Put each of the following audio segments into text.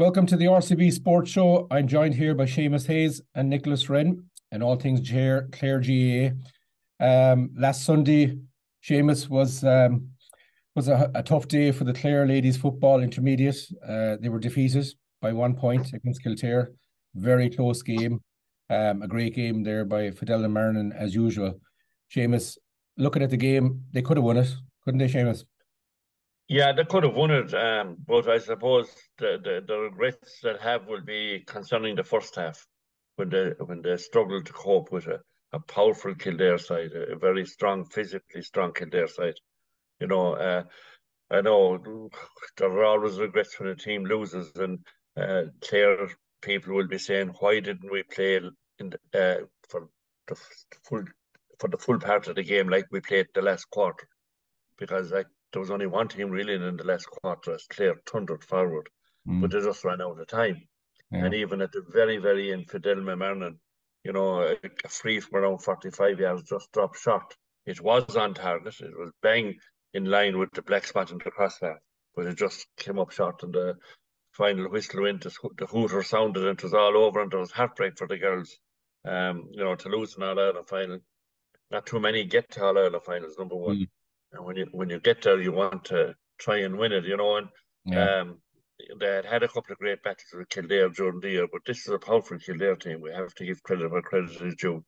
Welcome to the RCB Sports Show. I'm joined here by Seamus Hayes and Nicholas Wren and all things Clare, Clare GAA. Um, last Sunday, Seamus was um, was a, a, tough day for the Clare ladies football intermediate. Uh, they were defeated by one point against Kildare. Very close game. Um, a great game there by Fidelma Marrinan as usual. Seamus, looking at the game, they could have won it, couldn't they, Seamus? Yeah, they could have won it, um, but I suppose the, the, the regrets that have will be concerning the first half when they when they struggled to cope with a, a powerful Kildare side, a, very strong, physically strong Kildare side. You know, uh, I know there are always regrets when a team loses, and uh, Clare people will be saying, "Why didn't we play in the, uh, for the full for the full part of the game like we played the last quarter?" Because like there was only one team really in the last quarter as Clare thundered forward, mm. but they just ran out of time. Yeah. And even at the very, very end, Fidel you know, a, free from around 45 yards just dropped short. It was on target. It was bang in line with the black spot in the crossbar, but it just came up short and the final whistle went, the hooter sounded and it was all over and there was heartbreak for the girls. Um, you know, to lose an All Ireland final. Not too many get to All Ireland finals, number one. Mm. And when you when you get there, you want to try and win it, you know. And yeah. um, they had had a couple of great battles with Kildare during the year, but this is a powerful Kildare team. We have to give credit where credit is due.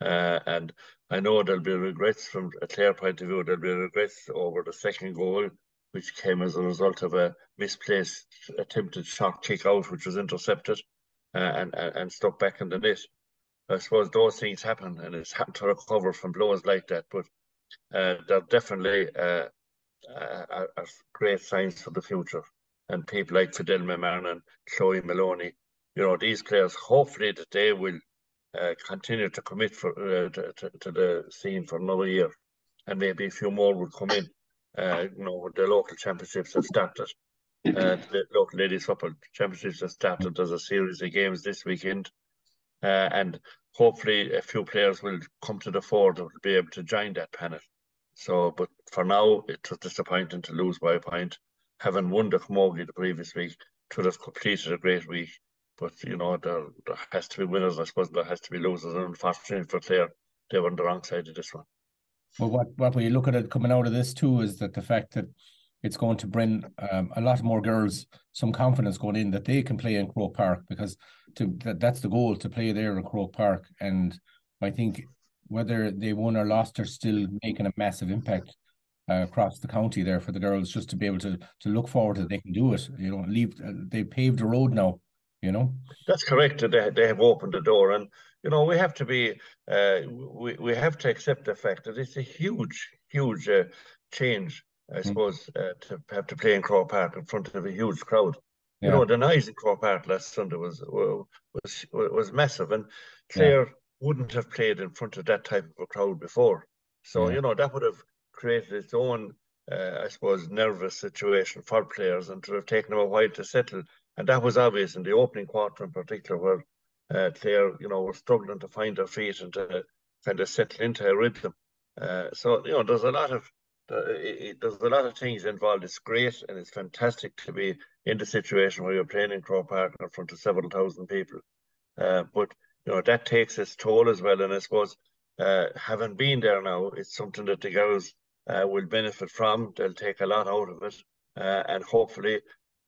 Uh, and I know there'll be regrets from a Clare point of view. There'll be regrets over the second goal, which came as a result of a misplaced attempted shot kick out, which was intercepted uh, and, and and stuck back in the net. I suppose those things happen, and it's happened to recover from blows like that. But uh, they're definitely uh, uh, are, are great signs for the future. And people like Fidelma Marrinan and Chloe Maloney, you know, these players, hopefully that they will uh, continue to commit for uh, to, to, to, the scene for another year. And maybe a few more will come in. Uh, you know, the local championships have started. The local ladies football championships have started. There's a series of games this weekend. Uh, and hopefully a few players will come to the fore that will be able to join that panel. So, but for now, it was disappointing to lose by a point. Having won the Camogie the previous week, to have completed a great week. But, you know, there, there has to be winners, I suppose, there has to be losers. And unfortunately for Clare, they were on the wrong side of this one. Well, what, what you look at it coming out of this too is that the fact that it's going to bring um, a lot more girls some confidence going in that they can play in Croke Park because to that, that's the goal to play there in Croke Park. And I think whether they won or lost, are still making a massive impact uh, across the county there for the girls just to be able to to look forward that they can do it. You know, leave uh, they paved the road now. You know, that's correct. They they have opened the door, and you know we have to be uh, we we have to accept the fact that it's a huge huge uh, change I mm. suppose, uh, to have to play in Croke Park in front of a huge crowd. Yeah. You know, the noise in Croke Park last Sunday was was was massive, and Clare yeah. wouldn't have played in front of that type of a crowd before. So yeah. you know that would have created its own, uh, I suppose, nervous situation for players, and to have taken them a while to settle. And that was obvious in the opening quarter, in particular, where uh, Clare, you know, were struggling to find their feet and to kind of settle into a rhythm. Uh, so you know, there's a lot of it, it, there's a lot of things involved. It's great and it's fantastic to be in the situation where you're playing in Croke Park in front of several thousand people. Uh, but you know that takes its toll as well. And I suppose uh, having been there now, it's something that the girls uh, will benefit from. They'll take a lot out of it, uh, and hopefully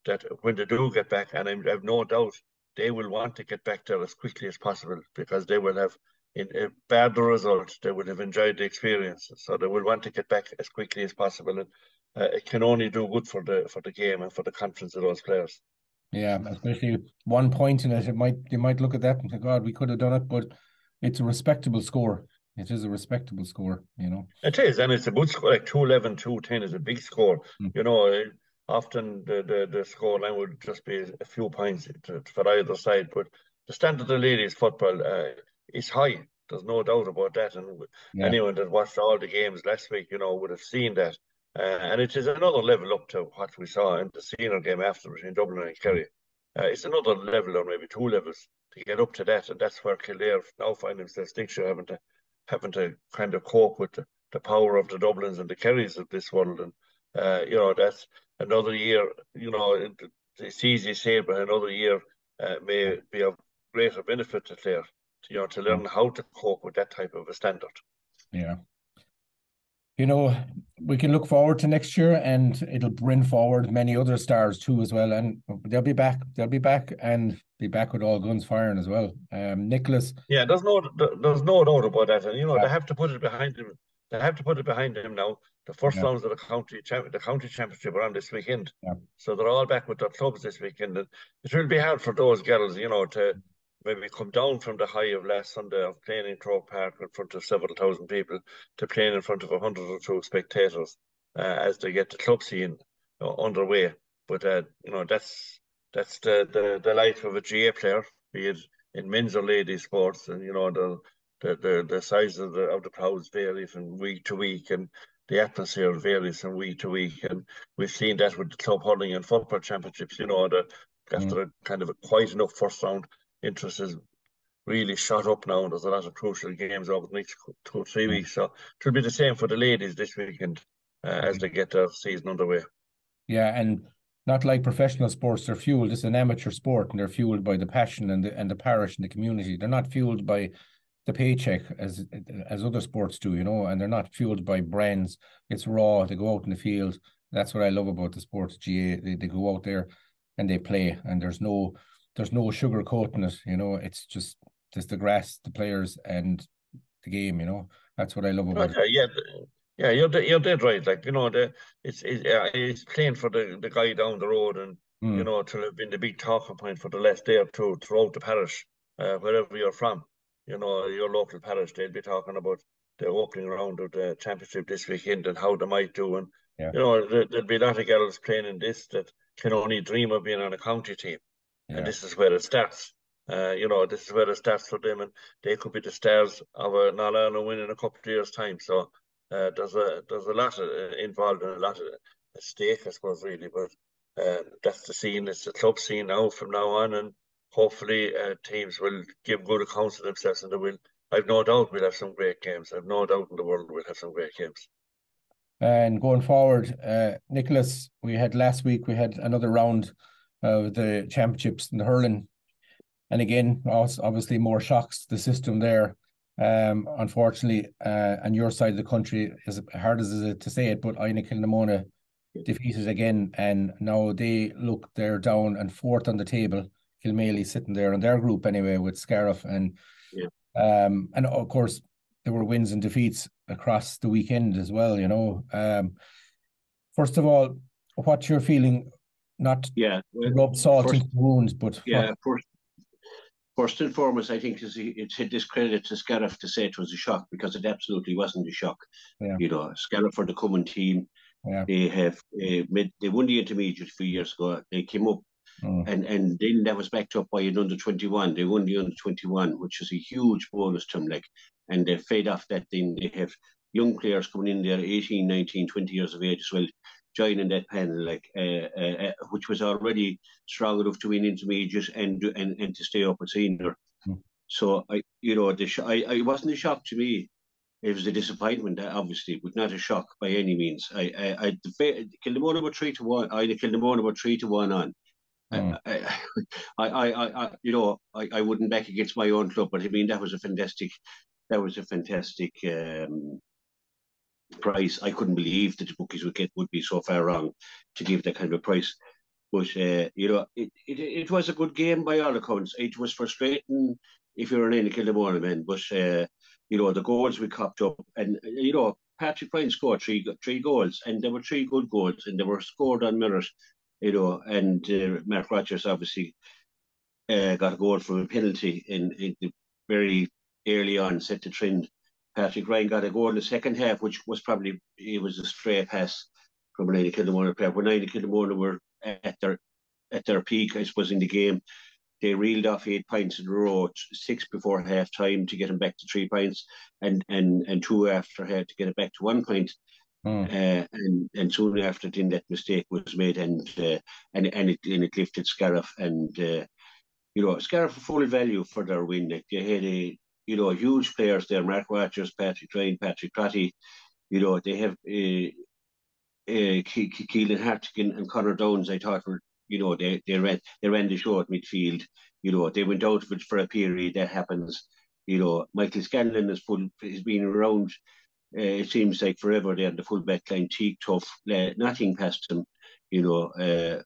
that when they do get back, and I have no doubt they will want to get back there as quickly as possible because they will have in a bad result, they would have enjoyed the experience. So they will want to get back as quickly as possible, and uh, it can only do good for the for the game and for the confidence of those players. Yeah, especially one point in it, it might they might look at that and say, "God, we could have done it," but it's a respectable score. It is a respectable score, you know. It is, and it's a good score. Like 211, 210 is a big score. Mm. You know, often the, the, the score line would just be a few points for either side, but the standard of ladies football uh, is high. There's no doubt about that. And yeah. anyone that watched all the games last week, you know, would have seen that. Uh, and it is another level up to what we saw in the senior game after between Dublin and Kerry. Uh, it's another level or maybe two levels to get up to that, and that's where Kildare now find themselves next year having to having to kind of cope with the, the power of the Dublins and the Kerrys of this world, and uh, you know that's another year. You know it's easy to say, but another year uh, may be of greater benefit to Clare, you know, to learn how to cope with that type of a standard. Yeah. You know, we can look forward to next year and it'll bring forward many other stars too as well. And they'll be back. They'll be back and be back with all guns firing as well. Um Nicholas. Yeah, there's no there's no doubt about that. And you know, yeah. they have to put it behind them. They have to put it behind them now. The first yeah. rounds of the county the county championship are on this weekend. Yeah. So they're all back with their clubs this weekend. And it will be hard for those girls, you know, to maybe come down from the high of last Sunday of playing in Croke Park in front of several thousand people to playing in front of a hundred or two spectators uh, as they get the club scene uh, underway. But uh, you know that's that's the, the the life of a GAA player, be it in men's or ladies sports, and you know the the the, the size of the of the crowds vary from week to week, and the atmosphere varies from week to week, and we've seen that with the club hurling and football championships. You know, the after mm. a kind of a quiet enough first round, interest is really shot up now. There's a lot of crucial games over the next two or three weeks. So it'll be the same for the ladies this weekend uh, as they get their season underway. Yeah, and not like professional sports, they're fueled. It's an amateur sport, and they're fueled by the passion and the and the parish and the community. They're not fueled by the paycheck as as other sports do, you know, and they're not fueled by brands. It's raw. They go out in the field. That's what I love about the sports GAA. They, they go out there and they play, and there's no there's no sugar coating it. You know, it's just just the grass, the players, and the game. You know, that's what I love about okay, it. Yeah, yeah, you're you're dead right. Like you know, the it's it's, it's playing for the the guy down the road, and mm. you know, to have been the big talking point for the last day or two throughout the parish, uh, wherever you're from. You know, your local parish, they'd be talking about the opening round of the championship this weekend and how they might do. And yeah. you know, there, there'll be a lot of girls playing in this that can only dream of being on a county team. Yeah. And this is where it starts. Uh, you know, this is where it starts for them, and they could be the stars of a Nalana win in a couple of years' time. So uh, there's a there's a lot of, uh, involved and a lot of at stake, I suppose, really. But uh, that's the scene. It's the club scene now from now on, and hopefully uh, teams will give good accounts of themselves, and they will. I've no doubt we'll have some great games. I've no doubt in the world we'll have some great games. And going forward, uh, Nicholas, we had last week we had another round of the championships in the hurling. And again, obviously more shocks to the system there. Um, unfortunately, uh, on your side of the country, as hard as it is to say it, but Inagh Kilnamona defeated again, and now they look they're down and fourth on the table. Kilmaley sitting there in their group anyway with Scariff and yeah. um and of course there were wins and defeats across the weekend as well. You know, um, first of all, what's your feeling not yeah rub salt first, into wounds, but yeah. First, first and foremost, I think it's, it's a discredit to Scariff to say it was a shock because it absolutely wasn't a shock. Yeah. You know, Scariff for the common team. Yeah. They have uh, made, they won the intermediate a few years ago. They came up mm. and and then that was backed up by an under 21. They won the under 21, which is a huge bonus to them. Like, and they fade off that. Then they have young players coming in there, 18, 19, 20 years of age as well joining that panel, like uh, uh, uh, which was already strong enough to win intermediate and and, and to stay up at senior. Mm. So I, you know, the sh- I, I wasn't a shock to me. It was a disappointment, obviously, but not a shock by any means. I, I, I the, Kilnamona were three to one. I killed the Kilnamona were three to one on. Mm. I, I, I, I, you know, I, I wouldn't back against my own club, but I mean that was a fantastic, that was a fantastic um, price. I couldn't believe that the bookies would get would be so far wrong to give that kind of a price. But uh, you know, it, it it was a good game by all accounts. It was frustrating if you're an Kilnamona man, but uh, you know the goals we copped up, and you know Patrick Ryan scored three three goals, and there were three good goals, and they were scored on merit. You know, and uh, Mark Rogers obviously uh, got a goal from a penalty in, in the very early on, set the trend Patrick Ryan got a goal in the second half, which was probably it was a stray pass from an Inagh Kilnamona player. When Inagh Kilnamona were at their at their peak, I suppose, in the game, they reeled off eight points in a row, six before half time to get them back to three points, and and and two after half to get it back to one point. Mm. Uh, and and soon after, then that mistake was made, and uh, and and it and it lifted Scariff, and uh, you know Scariff full value for their win. Like they had a you know, huge players there, Mark Rogers, Patrick Ryan, Patrick Crotty, you know, they have uh, uh, Keelan Hartigan and Connor Downs, I thought were You know, they they ran they ran the show at midfield. You know, they went out it for a period. That happens. You know, Michael Scanlon has full has been around. Uh, it seems like forever. They had the full back line, Teague tough, nothing past them. You know, uh,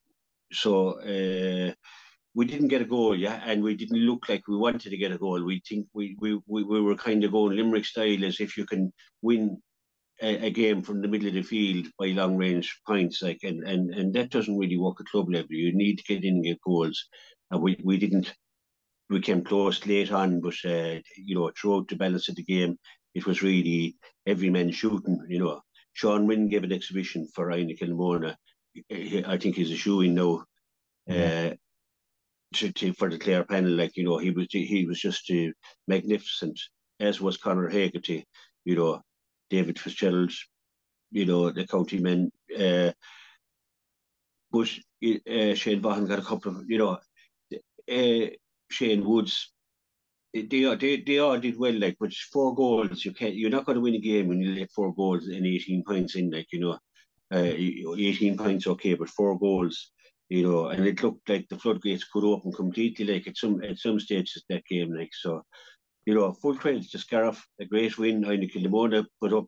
so uh, we didn't get a goal, yeah, and we didn't look like we wanted to get a goal. We think we we, we, we were kind of going Limerick style, as if you can win a, a, game from the middle of the field by long range points, like, and, and and that doesn't really work at club level. You need to get in and get goals, and we we didn't. We came close late on, but uh, you know, throughout the balance of the game, it was really every man shooting. You know, Sean Wynn gave an exhibition for Inagh Kilnamona. I think he's a shoe in now. Uh, to, to, for the Clare panel, like you know, he was he was just uh, magnificent, as was Conor Hegarty, you know, David Fitzgerald, you know, the county men. Uh, but uh, Shane Vaughan got a couple of, you know, uh, Shane Woods. They, are they they all did well, like, but four goals. You can't. You're not going to win a game when you let four goals and 18 points in, like you know, uh, 18 points okay, but four goals you know, and it looked like the floodgates could open completely, like at some at some stages that game, like so. You know, full credit to Scariff, a great win. I think Kilnamona put up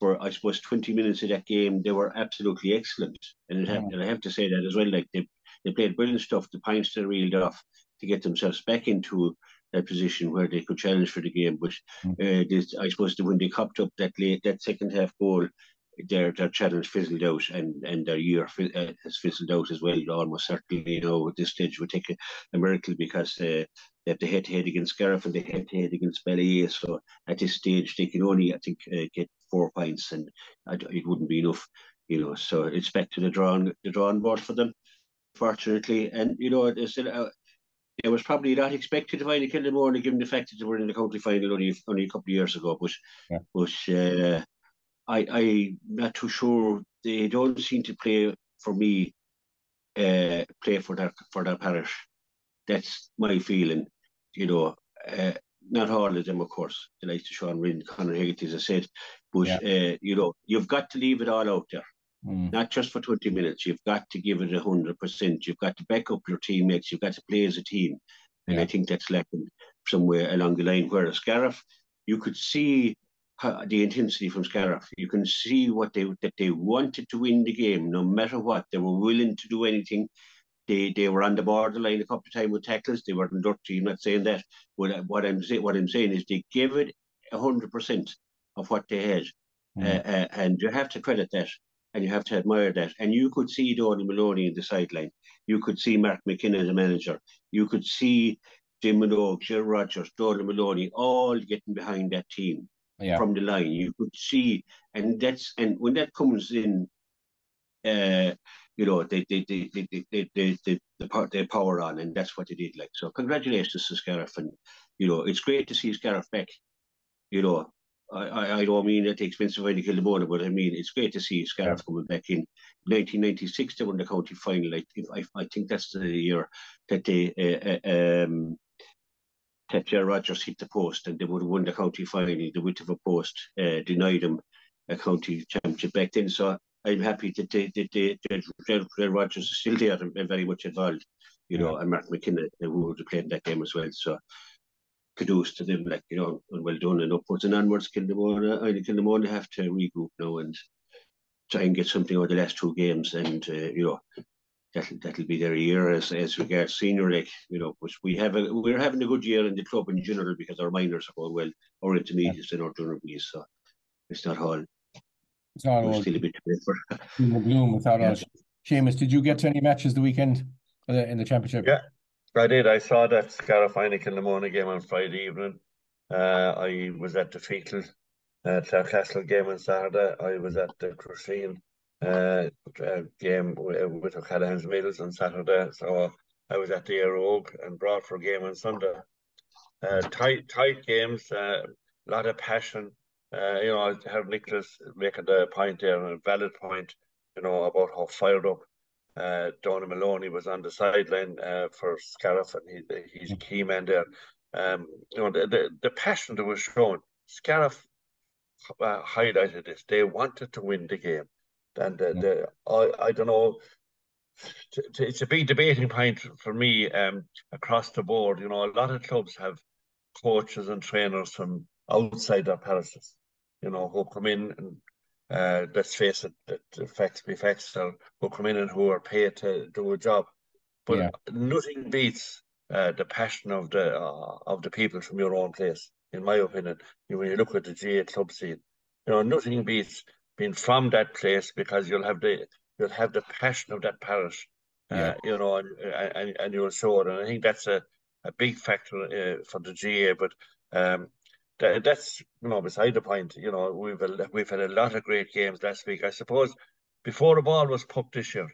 for I suppose twenty minutes of that game. They were absolutely excellent, and, have, and I have to say that as well. Like they they played brilliant stuff. The points they reeled off to get themselves back into that position where they could challenge for the game. But mm. uh, this, I suppose the, when they copped up that late that second half goal, their their challenge fizzled out and and their year uh, has fizzled out as well. Almost certainly, you know, at this stage would take a, a miracle because uh, they have to head to head against Scariff and they head to head against Ballyea. So at this stage, they can only, I think, uh, get four points, and it wouldn't be enough, you know. So it's back to the drawing the drawing board for them, fortunately. And you know, it's, uh, it was probably not expected to find a Kilmore, given the fact that they were in the county final only only a couple of years ago. But yeah. but uh, I I'm not too sure. They don't seem to play for me. Uh, play for their for their parish. That's my feeling. You know, uh, not all of them, of course. The likes of Sean Wynn, Conor Hegarty, as I said, but yeah. uh, you know, you've got to leave it all out there. Mm. Not just for 20 minutes. You've got to give it 100%. You've got to back up your teammates. You've got to play as a team. And yeah. I think that's lacking somewhere along the line. Whereas Scariff, you could see the intensity from Scariff. You can see what they that they wanted to win the game, no matter what. They were willing to do anything. They they were on the borderline a couple of times with tackles. They weren't dirty. I'm not saying that. What what I'm saying what I'm saying is they gave it hundred percent of what they had, mm. uh, uh, and you have to credit that. And you have to admire that. And you could see Donny Maloney in the sideline. You could see Mark McKinnon, the manager. You could see Jim Minogue, Jill Rogers, Donny Maloney, all getting behind that team yeah. from the line. You could see, and that's and when that comes in, uh, you know, they they they they they they, they, they, they, they power on, and that's what they did. Like so, congratulations to Scariff, and you know, it's great to see Scariff back. You know, I, I, I don't mean at the expense of Inagh Kilnamona, but I mean it's great to see Scariff yeah. coming back in. 1996, they won the county final. I, I, I think that's the year that they uh, uh, um, Tetler Rogers hit the post and they would have won the county final. The width of a post uh, denied them a county championship back then. So I'm happy that they, they, they, they Rogers is still there and very much involved, you know, and Mark McKinnon who would have played in that game as well. So kudos to them, like, you know, and well done and upwards and onwards. Kilnamona, I think Kilnamona have to regroup now and try and get something out of the last two games and, uh, you know, that'll that'll be their year as as regards senior league, you know. But we have a we're having a good year in the club in general because our minors are going well, our intermediates yeah. and our junior B's, so it's not all. It's not all. Still a bit to bloom without yeah. all. Seamus, did you get to any matches the weekend uh, in the championship? Yeah, I did. I saw that Scariff in the morning game on Friday evening. Uh, I was at the Feakle uh, Castle game on Saturday. I was at the Crusheen uh, game with O'Callaghan's Mills on Saturday. So I was at the Éire and brought for a game on Sunday. Uh, tight, tight games, a uh, lot of passion. Uh, you know, I heard Nicholas making the point there, a valid point, you know, about how fired up uh, Donny Maloney was on the sideline uh, for Scariff, and he, he's a key man there. Um, you know, the, the, the passion that was shown, Scariff uh, highlighted this. They wanted to win the game. And the, the I, I don't know, it's a big debating point for me um, across the board. You know, a lot of clubs have coaches and trainers from outside their parishes, you know, who come in and uh, let's face it, the facts be facts, who come in and who are paid to do a job. But yeah. nothing beats uh, the passion of the uh, of the people from your own place, in my opinion. You, when you look at the GAA club scene, you know nothing beats being from that place because you'll have the you'll have the passion of that parish, uh, you know, and, and and you'll show it. And I think that's a, a big factor uh, for the GAA. But um, that, that's you know beside the point. You know, we've a, we've had a lot of great games last week. I suppose before the ball was pumped this year,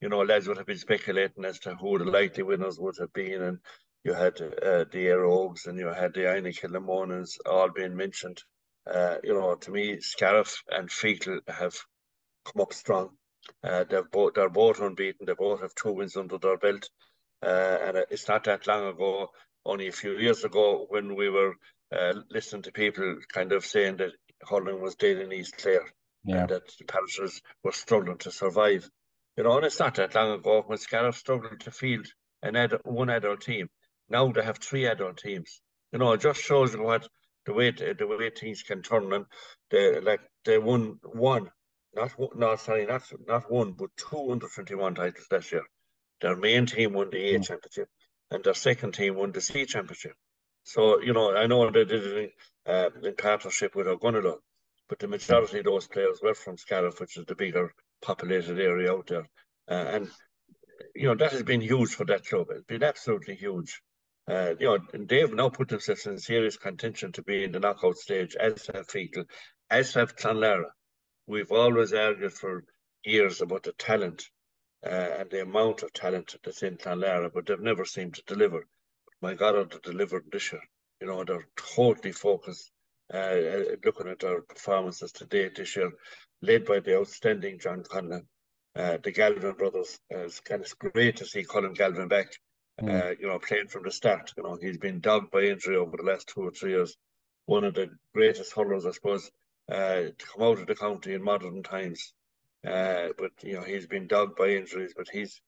you know, lads would have been speculating as to who the likely winners would have been, and you had uh, the Ógs and you had the Inagh Kilnamonas all being mentioned. Uh, you know, to me, Scariff and Feakle have come up strong. Uh, they're both they're both unbeaten. They both have two wins under their belt, uh, and it's not that long ago, only a few years ago, when we were uh, listening to people kind of saying that Hurling was dead in East Clare, yeah. and that the parishes were struggling to survive. You know, and it's not that long ago when Scariff struggled to field an ad- one adult team. Now they have three adult teams. You know, it just shows you what the way the way things can turn. And they like they won one, not not sorry, not not one, but two under twenty one titles this year. Their main team won the A mm. championship, and their second team won the C championship. So you know, I know they did it in, uh, in partnership with Ogonnelloe, but the majority of those players were from Scariff, which is the bigger populated area out there. Uh, and, you know, that has been huge for that club. It's been absolutely huge. Uh, you know, they've now put themselves in serious contention to be in the knockout stage, as have Feakle, as have. We've always argued for years about the talent uh, and the amount of talent that's in Clonlara, but they've never seemed to deliver. My God, they delivered this year. You know, they're totally focused, uh, uh, looking at their performances today this year led by the outstanding John Conlon. Uh, the Galvin brothers. Uh, it's kind of great to see Colin Galvin back. Mm. Uh, you know, playing from the start. You know, he's been dogged by injury over the last two or three years. One of the greatest hurlers, I suppose, uh, to come out of the county in modern times. Uh, but you know, he's been dogged by injuries. But he's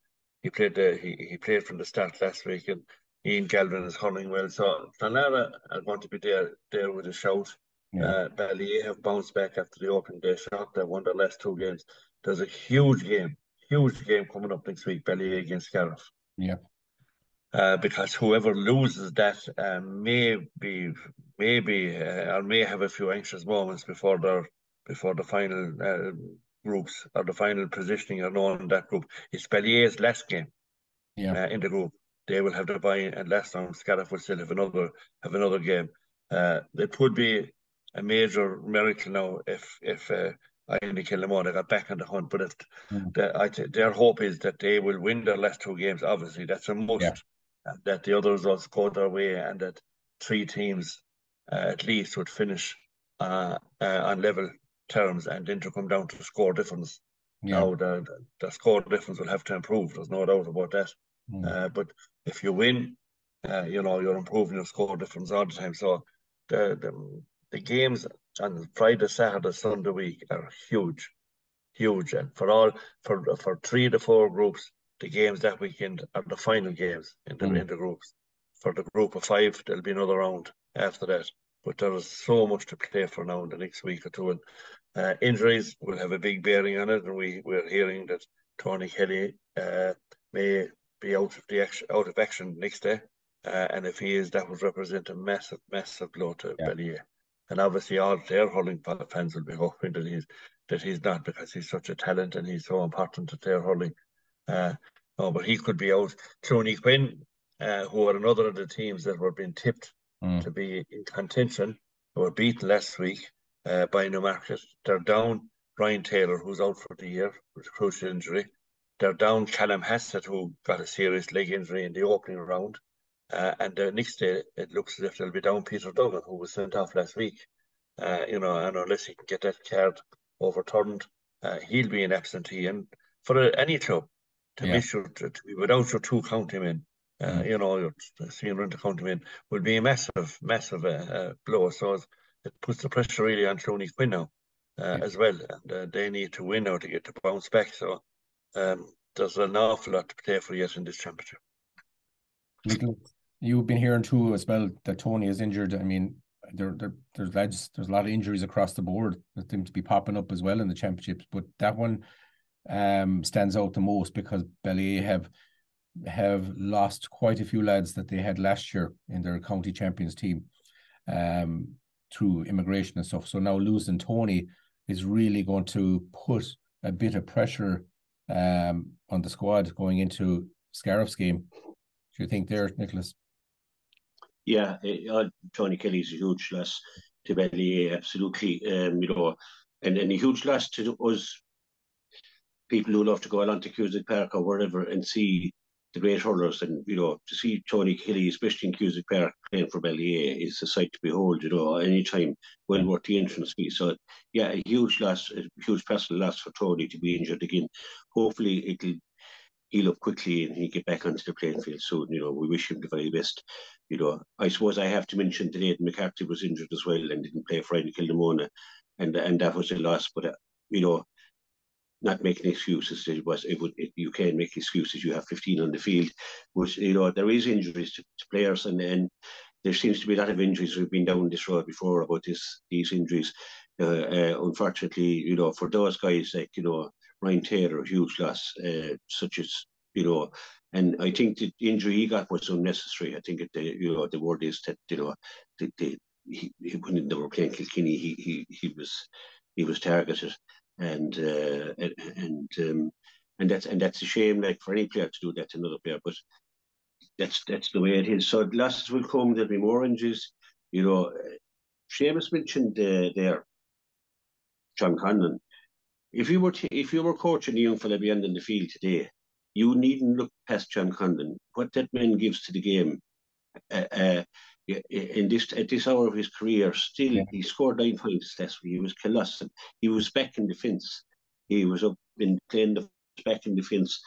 he played the he, he played from the start last week, and Ian Galvin is hurling well. So Clonlara are going to be there there with a shout. Yeah. Uh, Ballyea have bounced back after the opening day shock. They won their last two games. There's a huge game, huge game coming up next week, Ballyea against Scariff. Yeah. Uh, because whoever loses that uh, may be, maybe, uh, or may have a few anxious moments before their before the final uh, groups or the final positioning are known in that group. It's Ballyea's last game yeah. Uh, in the group. They will have the buy-in, and last time Scariff will still have another have another game. Uh, it would be a major miracle now if if uh, Inagh Kilnamona got back on the hunt. But if mm. the, I th- their hope is that they will win their last two games, obviously that's a must. Yeah. That the others also go their way, and that three teams uh, at least would finish uh, uh, on level terms, and then to come down to score difference. Yeah. Now the, the, the score difference will have to improve. There's no doubt about that. Mm. Uh, but if you win, uh, you know you're improving your score difference all the time. So the, the the games on Friday, Saturday, Sunday week are huge, huge, and for all for for three to four groups, the games that weekend are the final games in the mm. in the groups. For the group of five, there'll be another round after that. But there is so much to play for now in the next week or two, and uh, injuries will have a big bearing on it. And we we're hearing that Tony Kelly uh, may be out of the action, out of action next day. Uh, and if he is, that would represent a massive, massive blow to yeah. Ballyea and obviously all their hurling fans will be hoping that he's that he's not because he's such a talent and he's so important to their hurling. Uh, no, but he could be out. Clooney-Quin, uh, who are another of the teams that were being tipped mm. to be in contention, were beaten last week uh, by Newmarket. They're down Ryan Taylor, who's out for the year with a crucial injury. They're down Callum Hassett, who got a serious leg injury in the opening round. Uh, and the next day, it looks as if they'll be down Peter Duggan, who was sent off last week. Uh, you know, and unless he can get that card overturned, uh, he'll be an absentee. And for any club to yeah. miss your, to, to, be without your two county men, uh, mm. you know, your senior to count him in, will be a massive, massive uh, uh, blow. So it puts the pressure really on Clooney-Quin now uh, yeah. as well. And uh, they need to win now to get to bounce back. So um, there's an awful lot to play for yet in this championship. You've been hearing too as well that Tony is injured. I mean, there, there there's lads, there's a lot of injuries across the board that seem to be popping up as well in the championships. But that one um stands out the most because Ballyea have have lost quite a few lads that they had last year in their county champions team um through immigration and stuff. So now losing Tony is really going to put a bit of pressure um on the squad going into Scariff's game. Do you think there, Nicholas? Yeah, uh, Tony Kelly's a huge loss to Ballyea, absolutely. Um, you know, and, and a huge loss to us people who love to go along to Cusack Park or wherever and see the great hurlers and you know to see Tony Kelly, especially in Cusack Park playing for Ballyea is a sight to behold. You know, any time well worth the entrance fee. So yeah, a huge loss, a huge personal loss for Tony to be injured again. Hopefully it'll heal up quickly and he get back onto the playing field soon. You know, we wish him the very best you know, I suppose I have to mention today that McCarthy was injured as well and didn't play Friday Kilnamona, and and that was a loss. But uh, you know, not making excuses. It was it would it, you can't make excuses. You have 15 on the field, which you know there is injuries to, to players, and and there seems to be a lot of injuries. We've been down this road before about this these injuries. Uh, uh, unfortunately, you know, for those guys like you know Ryan Taylor, huge loss, uh, such as you know, and I think the injury he got was unnecessary. I think the you know the word is that you know the, the he, when they were playing Kilkenny, he he he was he was targeted, and uh, and um, and that's and that's a shame. Like for any player to do that to another player, but that's that's the way it is. So losses will come. There'll be more injuries. You know, Seamus mentioned uh, there, John Conlon. If you were t- if you were coaching the young fella beyond in the field today, you needn't look past John Conlon. What that man gives to the game, uh, uh, in this at this hour of his career, still yeah. he scored nine points last week. He was colossal. He was back in defence. He was up in playing the back in defence.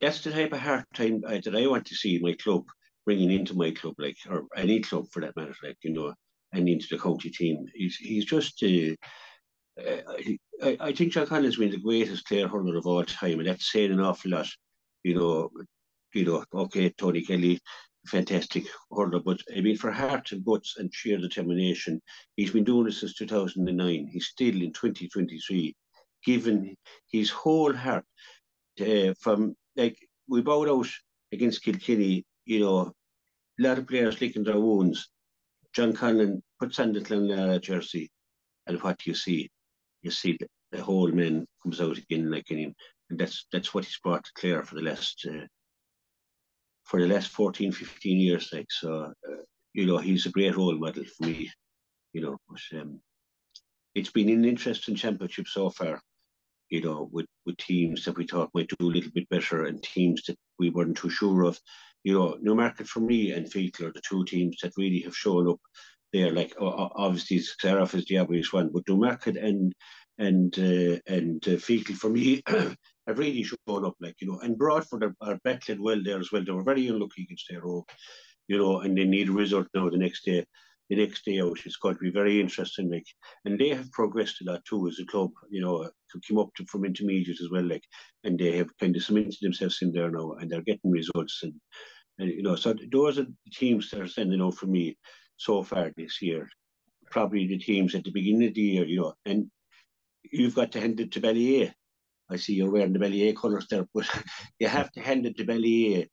That's the type of hard time uh, that I want to see my club bringing into my club, like or any club for that matter, like you know, and into the county team. He's he's just. Uh, uh, I, I think John Conlon's been the greatest player hurler of all time, and that's saying an awful lot. You know, you know, okay, Tony Kelly, fantastic hurler, but I mean, for heart and guts and sheer determination, he's been doing this since 2009. He's still in 2023, given his whole heart uh, from like we bowed out against Kilkenny. You know, a lot of players licking their wounds. John Conlon puts on the Clonlara jersey, and what you see? you see the, the whole man comes out again like in him, and that's that's what he's brought to Clare for the last uh, for the last 14, 15 years. Like so, uh, you know, he's a great role model for me. You know, but, um, it's been an interesting championship so far. You know, with with teams that we thought might do a little bit better, and teams that we weren't too sure of. You know, Newmarket for me and Feakle are the two teams that really have shown up there. Like obviously Scariff is the obvious one, but Newmarket and and uh, and uh, for me have really shown up. Like you know, and Broadford are, are battling well there as well. They were very unlucky against their home, you know, and they need a result now the next day. The next day out, it's going to be very interesting. Like, and they have progressed a lot too as a club. You know, came up to, from intermediate as well. Like, and they have kind of cemented themselves in there now, and they're getting results. And, and you know, so those are the teams that are sending out for me so far this year. Probably the teams at the beginning of the year, you know, and you've got to hand it to Ballyea. I see you're wearing the Ballyea colours there, but you have to hand it to Ballyea.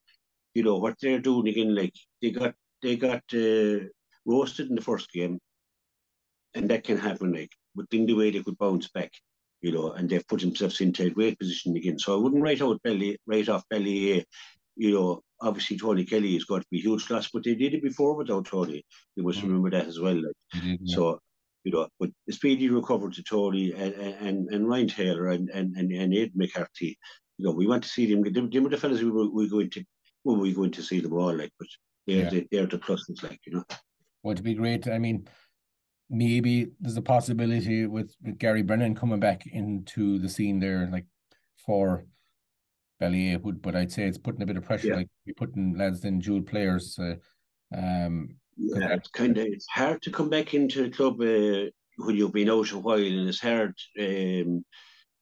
You know what they're doing again. Like they got they got uh, roasted in the first game, and that can happen. Like, but in the way they could bounce back, you know, and they've put themselves into a great position again. So I wouldn't write out Belly right off Ballyea. You know, obviously Tony Kelly is going to be huge loss, but they did it before without Tony. You must mm. remember that as well. Like. Mm-hmm. So you know, but the speedy recovered to Tony and, and, and Ryan Taylor and, and, and, Ed McCarthy, you know, we want to see them. Them are the fellas we were, we going to, well, we going to see them all, like, but they're, yeah. the, they're the pluses, like, you know. Would be great. I mean, maybe there's a possibility with, with Gary Brennan coming back into the scene there, like, for Ballyea, would, but I'd say it's putting a bit of pressure, yeah. like, you're putting lads in dual players, uh, um, yeah, it's kind of it's hard to come back into the club uh, when you've been out a while, and it's hard. Um,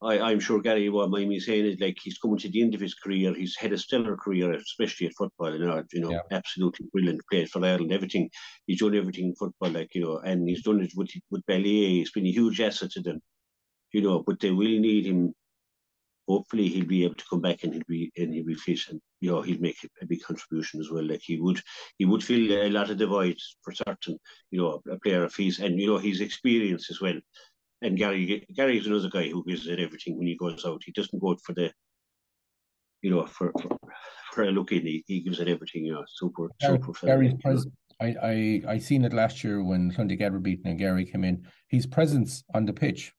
I, am sure Gary what mind me saying is like he's coming to the end of his career. He's had a stellar career, especially at football. You know, you know, yeah. absolutely brilliant. Played for Ireland, everything. He's done everything in football, like you know, and he's done it with with Ballyea. He's been a huge asset to them. You know, but they will need him. Hopefully, he'll be able to come back and he'll be and he'll be fit, and you know, he'll make a big contribution as well. Like he would, he would fill a lot of the voids for certain. You know, a player of his and you know his experience as well and Gary Gary's another guy who gives it everything when he goes out. He doesn't go out for the, you know, for for, for a look in. He, he gives it everything. You know, super Gary, super. Gary's presence. I, I I seen it last year when Clondegad were beaten and Gary came in. His presence on the pitch,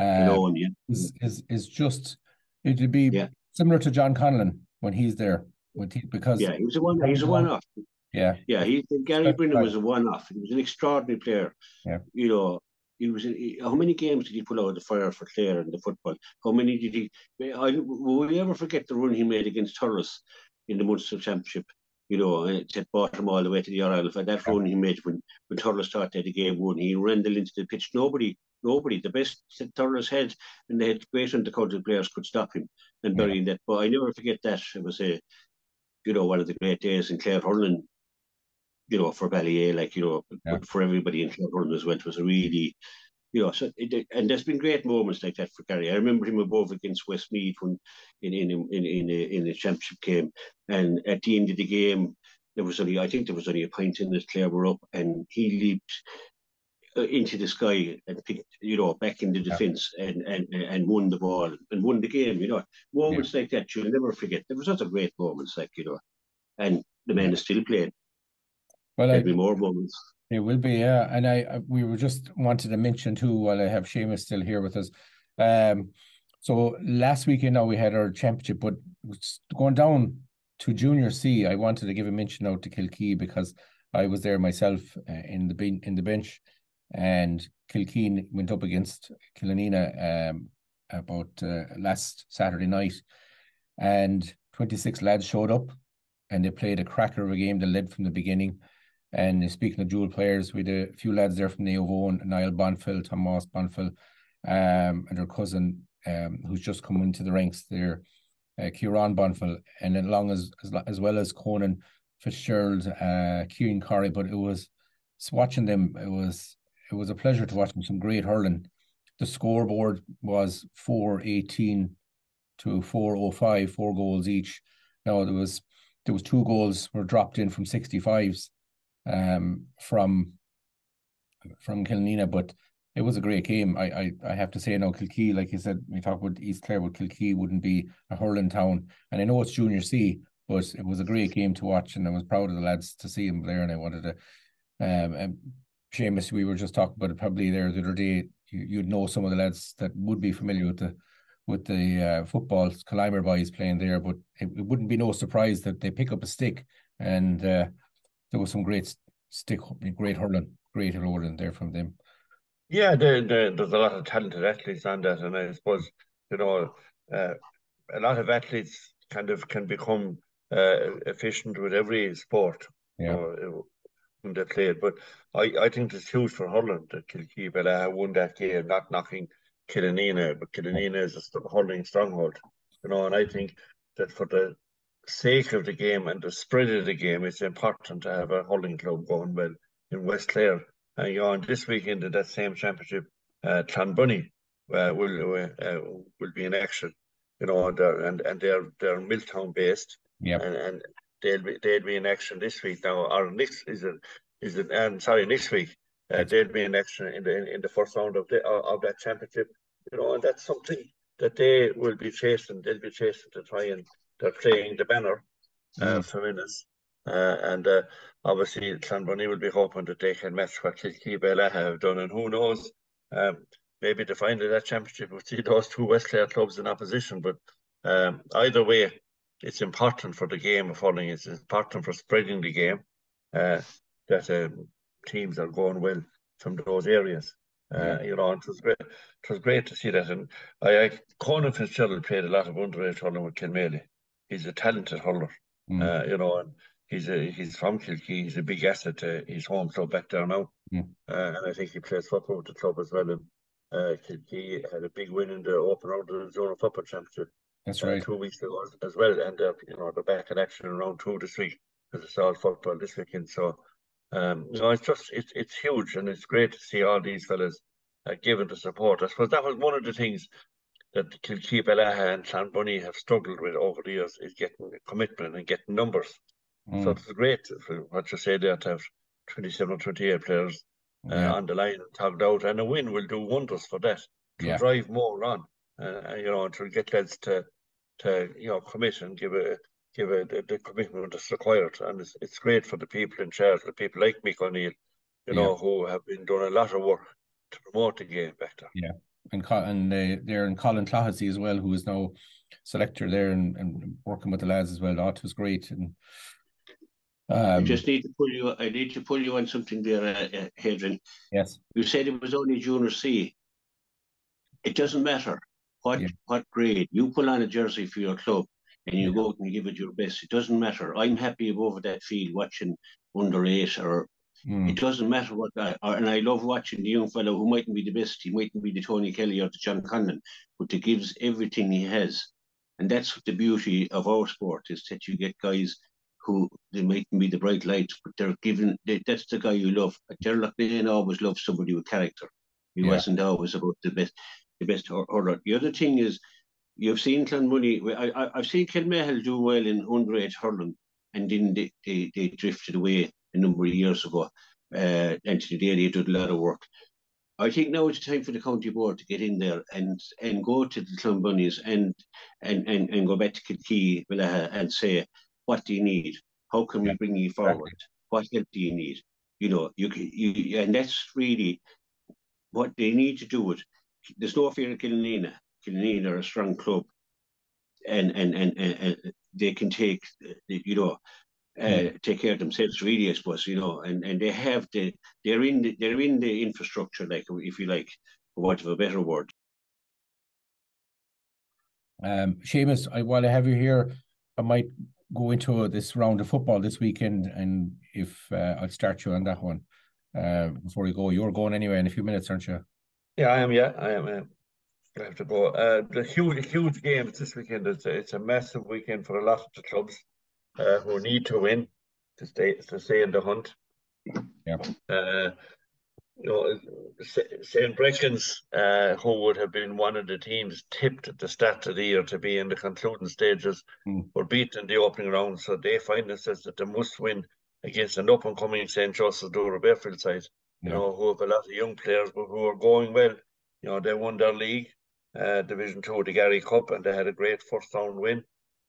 uh, know, yeah. is, is is just it'd be yeah. similar to John Conlon when he's there. With he, because yeah, he was a one. He's a one off. Yeah, yeah. He Gary Brennan was a one off. He was an extraordinary player. Yeah, you know, he was in, how many games did he pull out of the fire for Clare in the football? How many did he? I, will we ever forget the run he made against Thurles in the Munster Championship? You know, it brought him all the way to the. For that run he made when when Thurles started the game one, he rendled into the pitch. Nobody, nobody, the best Thurles had, and they had great undercounted players could stop him and burying yeah. that. But I never forget that. It was a, you know, one of the great days in Clare hurling you know, for Ballyea, like, you know, yeah. for everybody in Clonburn as well. It was a really, you know, so it, and there's been great moments like that for Gary. I remember him above against Westmeath when in in in in a, in a championship game, and at the end of the game, there was only I think there was only a point in that Clare were up, and he leaped into the sky and picked, you know, back in the defence yeah. and, and and won the ball and won the game. You know, moments yeah. like that you'll never forget. There was other great moments like you know, and the man is still playing. Well, There'll I, be more moments. It will be, yeah. And I, we were just wanted to mention too, while I have Seamus still here with us. Um, so last weekend now we had our championship, but going down to Junior C, I wanted to give a mention out to Kilkee because I was there myself uh, in the ben- in the bench, and Kilkeen went up against Killanena um, about uh, last Saturday night, and twenty six lads showed up, and they played a cracker of a game. They led from the beginning and speaking of dual players, we had a few lads there from the Ovone, Niall Bonfill, Thomas Bonfill, um, and their cousin, um, who's just come into the ranks there, uh, Kieran Bonfill, and along as, as as well as Conan Fitzgerald, uh, Kieran Corey. But it was watching them. It was it was a pleasure to watch. Some great hurling. The scoreboard was four eighteen to four oh five, four goals each. Now there was there was two goals were dropped in from sixty fives um, from from Killanena, but it was a great game. I, I I have to say now Kilkee, like you said, we talk about East Clare, but Kilkee wouldn't be a hurling town. And I know it's junior C, but it was a great game to watch, and I was proud of the lads to see them there. And I wanted to, um, and Seamus, we were just talking about it probably there the other day. You, you'd know some of the lads that would be familiar with the with the uh, football Climber boys playing there, but it, it, wouldn't be no surprise that they pick up a stick and uh, there was some great stick, great hurling, great hurling there from them. Yeah, there, there, there's a lot of talented athletes on that, and I suppose you know uh, a lot of athletes kind of can become uh, efficient with every sport. Yeah. You know, when they play it. But I, I think it's huge for hurling that Kilkee Bella won that game, not knocking Killanena, but Killanena is a hurling stronghold. You know, and I think that for the sake of the game and the spread of the game, it's important to have a hurling club going well in West Clare. And you know, on this weekend in that same championship, uh, Clonbony uh, will uh, will be in action. You know, and they're, and, and they're they're Milltown based. Yeah. And, and they'll be they'll be in action this week now. Or next is it is it? And sorry, next week uh, they'll be in action in the in, in the first round of the of that championship. You know, and that's something that they will be chasing. They'll be chasing to try and they're playing the banner uh, mm. for Ennis. Uh, and uh, obviously, Clonbony will be hoping that they can match what Kilkee Bella have done. And who knows, um, maybe the final of that championship will see those two West Clare clubs in opposition. But um, either way, it's important for the game of hurling. It's important for spreading the game uh, that um, teams are going well from those areas. Uh, you know, it was great. It was great to see that. And I, I Conan Fitzgerald played a lot of underage hurling with Kilmaley he's a talented hurler. Mm. Uh, you know, and he's a he's from Kilkee. He's a big asset to his home club back there now, mm. uh, and I think he plays football with the club as well. And uh, Kilkee had a big win in the open round of the Zona Football Championship. That's right. Uh, two weeks ago as well, and uh, you know they're back in action in round two this week because it's all football this weekend. So, um, you know, it's just it's it's huge, and it's great to see all these fellas uh, giving the support. I suppose that was one of the things that Kilkee Bealaha and Clonbony have struggled with over the years is getting commitment and getting numbers. Mm. So it's great for what you say there to have 27 or 28 players uh, yeah. on the line and tugged out, and a win will do wonders for that to yeah. drive more on, uh, you know, to get lads to to you know commit and give a give a the, the commitment that's required, and it's, it's great for the people in charge, the people like Mick O'Neill, you know, who have been doing a lot of work to promote the game back there. Yeah, and and uh, they're in Colin Clohessy as well, who is now selector there and, and working with the lads as well. That was great, and um, I just need to pull you. I need to pull you on something there, uh, uh, Hadrian. Yes. You said it was only junior C. It doesn't matter what yeah. what grade you put on a jersey for your club and you yeah. go out and give it your best. It doesn't matter. I'm happy over that field watching under eight or Mm. It doesn't matter what I, or, and I love watching the young fellow who mightn't be the best, he mightn't be the Tony Kelly or the John Conlon, but he gives everything he has. And that's the beauty of our sport is that you get guys who they mightn't be the bright lights, but they're given. They, that's the guy you love. Derek Lane always loved somebody with character. He yeah. wasn't always about the best, the best order. The other thing is, you've seen Clonmully. I, I I've seen Kilmihil do well in underage hurling, and then they, they, they drifted away a number of years ago. Uh, Anthony Daly did a lot of work. I think now it's time for the county board to get in there and and go to the Clonbonys and and and, and go back to Kilkee and say what do you need? How can we bring you forward? What help do you need? You know, you can, you, and that's really what they need to do. It. There's no fear of Killanena. Killanena are a strong club, and and and, and, and they can take, you know, uh, hmm. take care of themselves really, I suppose, you know, and, and they have the they're in the they're in the infrastructure, like if you like, for want of a better word. Um, Seamus, I, while I have you here, I might go into this round of football this weekend, and if uh, I'll start you on that one uh, before you go. You're going anyway in a few minutes, aren't you? Yeah, I am. Yeah, I am. Yeah. I have to go. Uh, the huge, huge games this weekend. It's a, it's a massive weekend for a lot of the clubs uh, who need to win to stay to stay in the hunt. Yeah. Uh, you know, St. Breckan's, uh, who would have been one of the teams tipped at the start of the year to be in the concluding stages, mm. were beaten in the opening round. So they find themselves that they must win against an up and coming St. Joseph Doora Barefield side, you know, who have a lot of young players, but who are going well. You know, they won their league, uh, Division Two, the Gary Cup, and they had a great first round win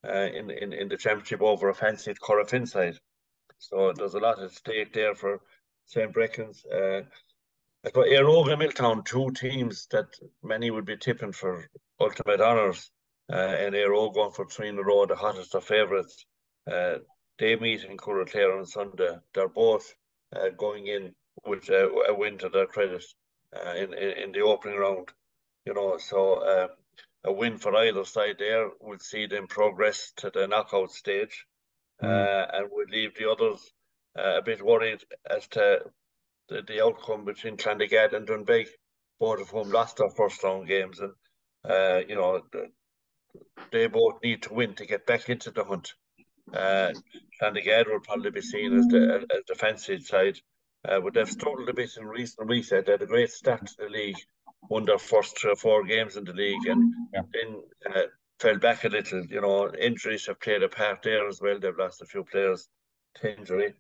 uh, in, in, in the championship over a fancied Corofin side. So there's a lot at stake there for St. Breckan's. Uh, but and Milltown, two teams that many would be tipping for ultimate honours, uh, and Óg going for three in a row, the hottest of favourites. Uh, they meet in Cooraclare on Sunday. They're both uh, going in with a, a, win to their credit uh, in, in, in the opening round. You know, so uh, a win for either side there would see them progress to the knockout stage, mm. and would leave the others a bit worried as to the, the outcome between Clondegad and Doonbeg, both of whom lost their first round games, and uh, you know they both need to win to get back into the hunt. Uh, Clondegad will probably be seen as the as the fancy side, uh, but they've struggled a bit in recent weeks. They had a great start to the league, won their first three or four games in the league, and yeah. then uh, fell back a little. You know, injuries have played a part there as well. They've lost a few players to injury.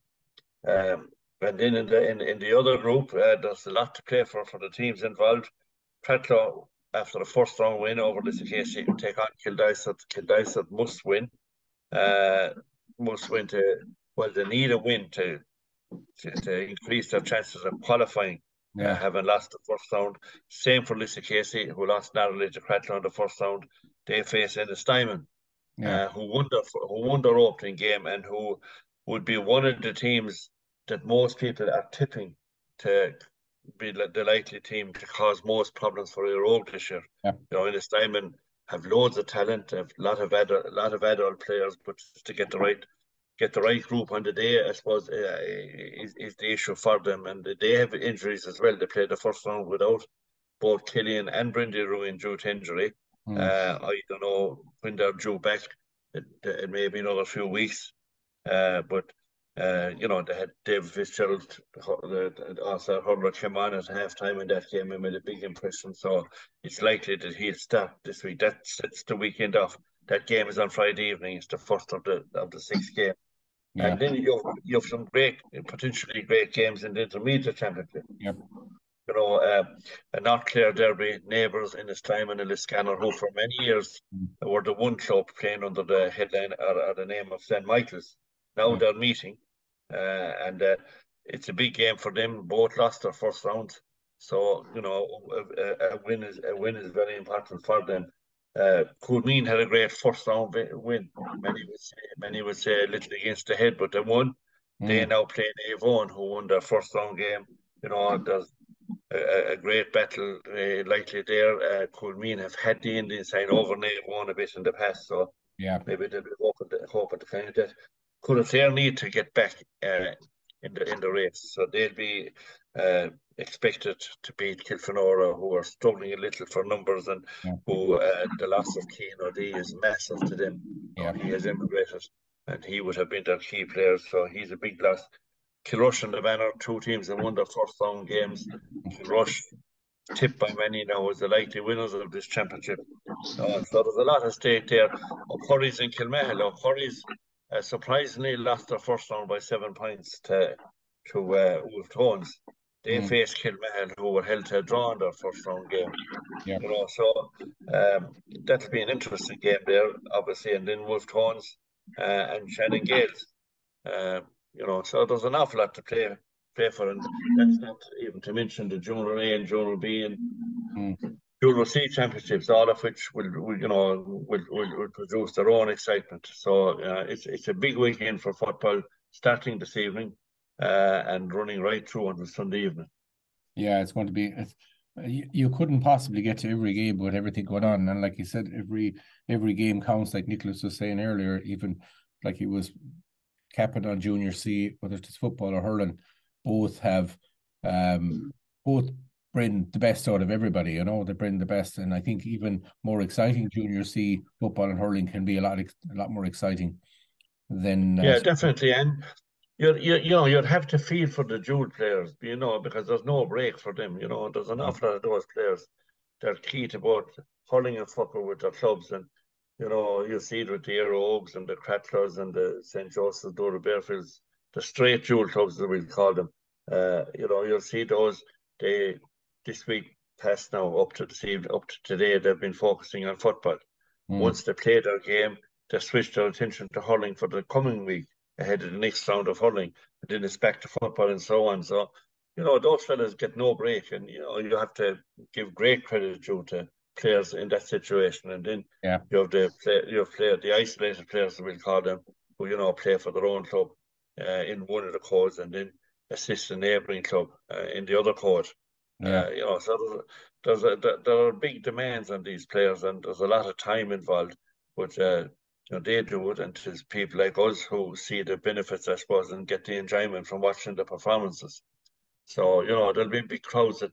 Um, and then in the in, in the other group, uh, there's a lot to play for for the teams involved. Cratloe, after a first round win over this occasion, take on Kildysart. Kildysart must win. Uh, must win to well, they need a win to to, to increase their chances of qualifying. Uh, yeah. Uh, having lost the first round. Same for Lissycasey, who lost narrowly to Cratloe in the first round. They face Ennistymon, yeah. uh, who won their who won their opening game and who would be one of the teams that most people are tipping to be the likely team to cause most problems for Óg this year. Yeah. You know, Ennistymon have loads of talent, have a lot of adult, a lot of adult players, but to get the right get the right group on the day, I suppose, uh, is, is the issue for them. And they have injuries as well. They played the first round without both Killian and Brindy Ruin due to injury. Mm. Uh, I don't know when they're due back. It, it may be another few weeks. Uh, but uh, you know, they had Dave Fitzgerald, also Hurler came on at half time in that game and made a big impression. So it's likely that he'll start this week. That sets the weekend off. That game is on Friday evening. It's the first of the of the six games. Yeah. And then you have, you have some great, potentially great games in the intermediate championship. Yep. You know, uh, a North Clare Derby, neighbours in Lisclimon and Liscannor, who for many years mm. were the one club playing under the headline or, or the name of St. Michael's. Now mm. they're meeting, uh, and uh, it's a big game for them. Both lost their first round, so you know a, a win is a win is very important for them. Uh, had a great first round win. Many would say, many would say a little against the head, but they won. Mm. They now play Avon, who won their first round game. You know, there's a, a great battle uh, likely there. Uh, Coolmeen have had the Indian sign over Avon a bit in the past, so yeah, maybe they'll be hoping to, hoping to kind of that. Could need to get back uh, in the in the race, so they'll be uh, expected to beat Kilfenora, who are struggling a little for numbers and yeah. who uh, the loss of Keane O'D is massive to them. Yeah. He has immigrated and he would have been their key player, so he's a big loss. Kilrush and the Banner, two teams that won their first round games. Kilrush, tipped by many now as the likely winners of this championship. Uh, so there's a lot of stake there. O'Curry's and Kilmihil. O'Curry's uh, surprisingly lost their first round by seven points to to uh, Wolf Tones. They mm. faced Kilmihil, who were held to a draw in their first round game. Yeah. You know, so um, that'll be an interesting game there, obviously. And then Wolf Tones uh, and Shannon Gaels. Uh, you know, so there's an awful lot to play play for, and that's not even to mention the Junior A and Junior B and mm. Junior C championships, all of which will, will you know will, will, will, produce their own excitement. So uh, it's it's a big weekend for football starting this evening uh, and running right through on the Sunday evening. Yeah, it's going to be. You, you couldn't possibly get to every game with everything going on, and like you said, every every game counts. Like Nicholas was saying earlier, even like he was capping on Junior C, whether it's football or hurling, both have um both bring the best out of everybody. You know, they bring the best, and I think even more exciting Junior C football and hurling can be a lot a lot more exciting than uh, yeah, definitely. And you you you know you'd have to feel for the dual players, you know, because there's no break for them. You know, there's an awful lot of those players. They're key to both hurling and football with their clubs, and you know you see it with the Aero Oaks and the Crattlers and the St Joseph's, Doora Barefields, the straight dual clubs that we call them. Uh, you know, you'll see those. They this week past now up to this evening, up to today, they've been focusing on football. Mm. Once they play their game, they switch their attention to hurling for the coming week ahead of the next round of hurling, and then it's back to football and so on. So, you know, those fellas get no break, and you know, you have to give great credit due to players in that situation. And then yeah. you have the play, you have player, the isolated players, we'll call them, who you know play for their own club uh, in one of the codes, and then assist the neighbouring club uh, in the other court. Yeah. Uh, you know, so there's, there's a, there are big demands on these players, and there's a lot of time involved. But uh, you know, they do it, and it's people like us who see the benefits, I suppose, and get the enjoyment from watching the performances. So, you know, there'll be big crowds at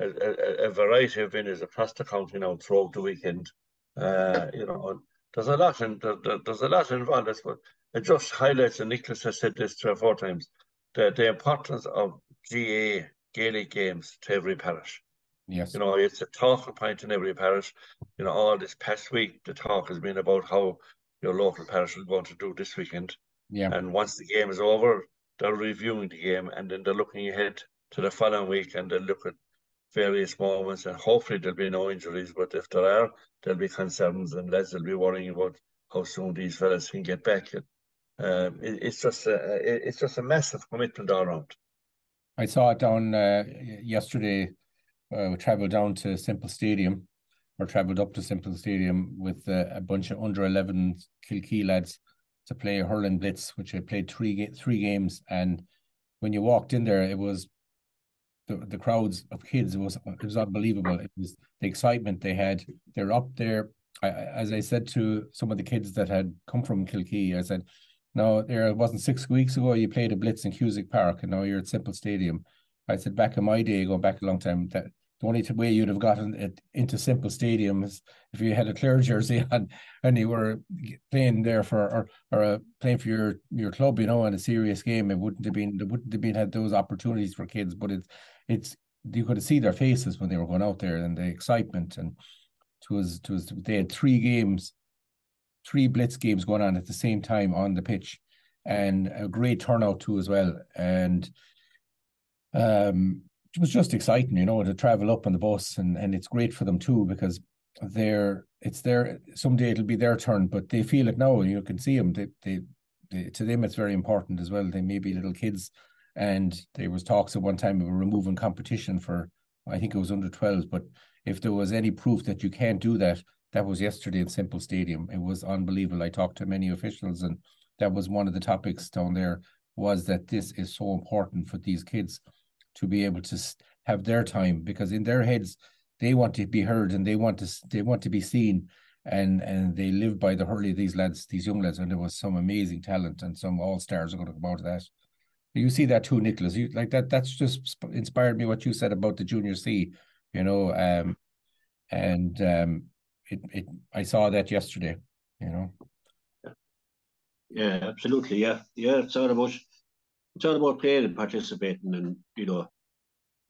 a, a, a variety of venues across the county now throughout the weekend. Uh, you know, there's a lot, and there, there's a lot involved. But it just highlights, and Nicholas has said this three or four times, the, the importance of GA Gaelic games to every parish. Yes. You know, it's a talking point in every parish. You know, all this past week, the talk has been about how your local parish is going to do this weekend. Yeah. And once the game is over, they're reviewing the game and then they're looking ahead to the following week and they'll look at various moments and hopefully there'll be no injuries. But if there are, there'll be concerns and lads will be worrying about how soon these fellas can get back. Um, it, it's just a it's just a massive commitment all around. I saw it down uh, yesterday uh, we travelled down to Semple Stadium, or travelled up to Semple Stadium with uh, a bunch of under 11 Kilkee lads to play hurling blitz, which I played three three games. And when you walked in there, it was the, the crowds of kids. It was it was unbelievable. It was the excitement they had. They're up there. I, as I said to some of the kids that had come from Kilkee, I said, "No, there wasn't six weeks ago. You played a blitz in Cusack Park, and now you're at Semple Stadium." I said back in my day, going back a long time, that the only way you'd have gotten it into Semple Stadiums if you had a Clare jersey on and you were playing there for or, or uh, playing for your your club, you know, in a serious game. It wouldn't have been it wouldn't have been had those opportunities for kids. But it's it's you could see their faces when they were going out there and the excitement and it was it was they had three games, three blitz games going on at the same time on the pitch, and a great turnout too as well. And um it was just exciting, you know, to travel up on the bus and and it's great for them too because they're it's their someday it'll be their turn, but they feel it now. You can see them. They, they, they to them it's very important as well. They may be little kids, and there was talks at one time of removing competition for I think it was under 12s. But if there was any proof that you can't do that, that was yesterday in Semple Stadium. It was unbelievable. I talked to many officials, and that was one of the topics down there was that this is so important for these kids to be able to have their time because in their heads they want to be heard and they want to they want to be seen. And and they live by the hurley these lads these young lads and there was some amazing talent and some all stars are going to come out of that. You see that too nicholas. You like that that's just inspired me what you said about the junior c you know um and um it, it i saw that yesterday you know. Yeah absolutely. Yeah yeah it's all about it's all about playing and participating and you know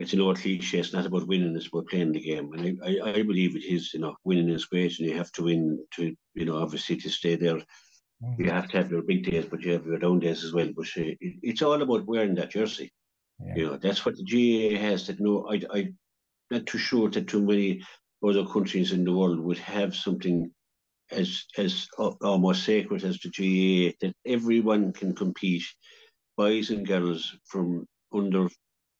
it's an old cliche. It's not about winning; it's about playing the game. And I, I, I believe it is. You know, winning is great, and you have to win to, you know, obviously to stay there. Mm. You have to have your big days, but you have your down days as well. But uh, it, it's all about wearing that jersey. Yeah. You know, that's what the GAA has. That no, I, I, not too sure that too many other countries in the world would have something as as almost sacred as the GAA that everyone can compete, boys and girls from under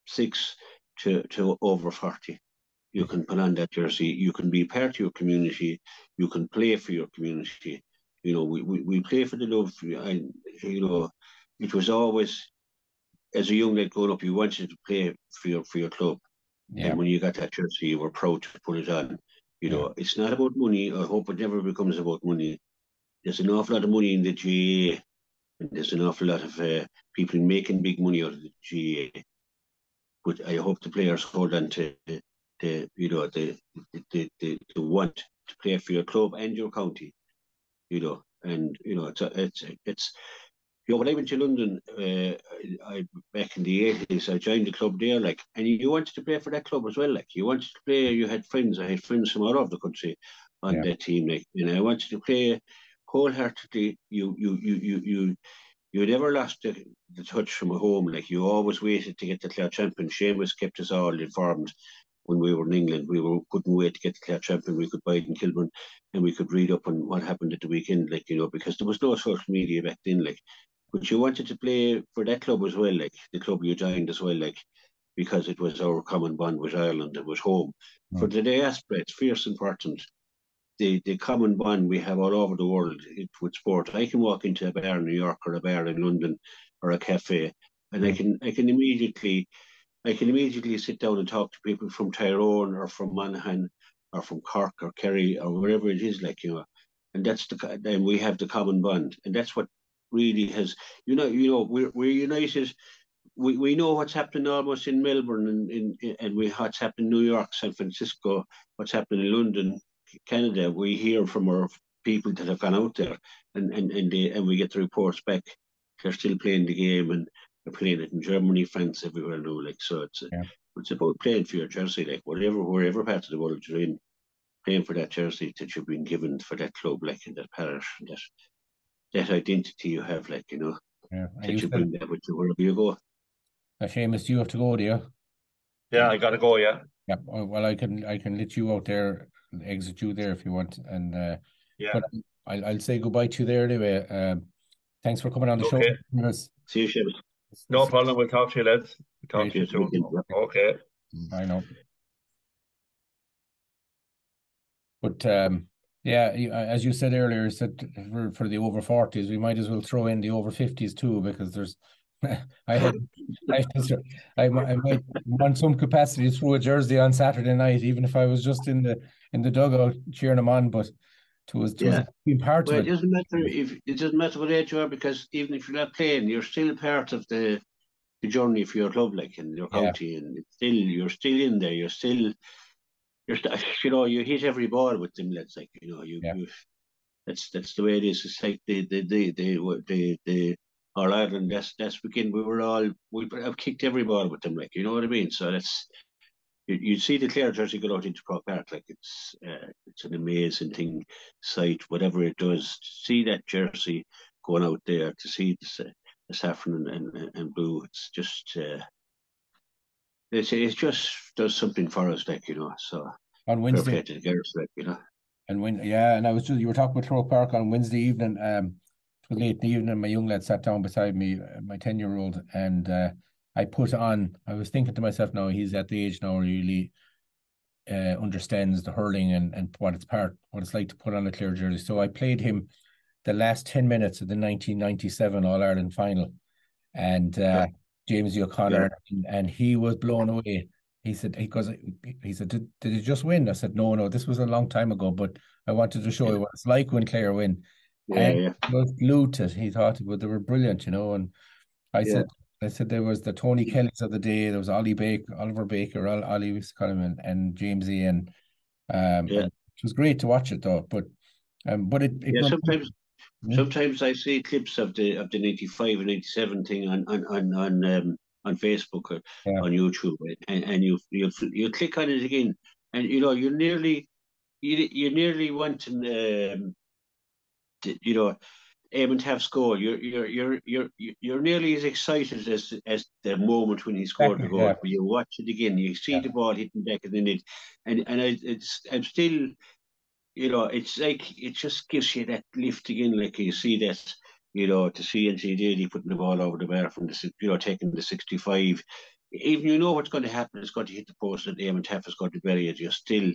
six to, to over 40. You can put on that jersey. You can be part of your community. You can play for your community. You know, we, we, we play for the love. And, you know, it was always, as a young lad growing up, you wanted to play for your, for your club. Yeah. And when you got that jersey, you were proud to put it on. You know, yeah. it's not about money. I hope it never becomes about money. There's an awful lot of money in the and there's an awful lot of uh, people making big money out of the GAA but I hope the players hold on to the you know the the, the the want to play for your club and your county, you know, and you know it's it's it's. You know, when I went to London, uh, I back in the eighties, I joined the club there, like, and you wanted to play for that club as well, like, you wanted to play. You had friends. I had friends from all over the country on yeah. that team, like, you know, I wanted to play wholeheartedly. You, you, you, you, you, you never lost the, the touch from home. Like you always waited to get the Clare champion. Seamus kept us all informed when we were in England. We were couldn't wait to get the Clare champion. We could buy it in Kilburn and we could read up on what happened at the weekend, like, you know, because there was no social media back then, like. But you wanted to play for that club as well, like the club you joined as well, like because it was our common bond with Ireland, it was home. Mm. For the diaspora, it's fierce important the, the common bond we have all over the world with sport. I can walk into a bar in New York or a bar in London or a cafe, and I mm. can I can immediately I can immediately sit down and talk to people from Tyrone or from Monaghan or from Cork or Kerry or wherever it is, like you know, and that's the then we have the common bond, and that's what really has you know you know we're we're united. We, we know what's happening almost in Melbourne and in, in and we what's happening in New York, San Francisco, what's happening in London, Canada, we hear from our people that have gone out there, and and and, they, and we get the reports back. They're still playing the game, and they're playing it in Germany, France, everywhere now. Like so, it's yeah. it's about playing for your jersey, like whatever, wherever part of the world you're in, playing for that jersey that you've been given for that club, like in that parish, that that identity you have, like you know, yeah. that you bring that with you wherever you go. Uh, Seamus, do you have to go, do you? Yeah, I gotta go. Yeah. Yeah. Well, I can I can let you out there exit you there if you want. And uh, yeah, I'll, I'll say goodbye to you there anyway. Um, thanks for coming on the okay. show. See you, Seamus. No problem. We'll talk to you, lads. We'll talk to you soon. Okay. I know. But um, yeah, as you said earlier, said for, for the over forties, we might as well throw in the over fifties too, because there's I had, I, I, I might want some capacity to throw a jersey on Saturday night, even if I was just in the in the dugout cheering them on. But to us, to yeah. being part well, of it. doesn't matter if it doesn't matter what age you are because even if you're not playing, you're still part of the the journey for your club, like in your county, yeah. and still you're still in there. You're still, you're you know you hit every ball with them lads. Like you know you, yeah. you that's that's the way it is. It's like the the the the the, the All Ireland. That's that's begin. We were all we have kicked every ball with them. Like you know what I mean. So that's you, you see the Clare jersey go out into Croke Park. Like it's uh, it's an amazing thing. Sight whatever it does. See that jersey going out there to see uh, the saffron and, and, and blue. It's just uh, it's it just does something for us, like you know. So on Wednesday, to the girls, like you know. And when yeah, and I was just you were talking about Croke Park on Wednesday evening. Um, late in the evening. My young lad sat down beside me, uh, my ten year old, and uh, I put on. I was thinking to myself, now he's at the age now where he really uh, understands the hurling and and what it's part, what it's like to put on a Clare jersey. So I played him the last 10 minutes of the 1997 All Ireland final. And uh, yeah. James O'Connor, yeah. and, and, he was blown away. He said, he goes, he said, did, did he just win? I said, no, no, this was a long time ago, but I wanted to show you what it's like when Clare win. Yeah, yeah. he was it. He thought well, they were brilliant, you know. And I yeah. said, I said there was the Tony Kellys of the day. There was Ollie Baker, Oliver Baker, Ollie was and, and Jamesy, and um, yeah. It was great to watch it though. But um, but it, it yeah, sometimes Sometimes I see clips of the of the ninety five and ninety seven thing on on on on, um, on Facebook or yeah. on YouTube, and, and you you you click on it again, and you know you nearly you you nearly want to, um, you know Eamon have scored. You're you're you're you're you're nearly as excited as as the moment when he scored the goal. Yeah. But you watch it again, you see yeah. the ball hitting back in the net, and and I, it's I'm still you know, it's like it just gives you that lift again. Like you see that, you know, to see NC Daly putting the ball over the bar from the, you know, taking the 65. Even you know what's going to happen, it's going to hit the post and Eamon Taaffe is going to bury it. You're still,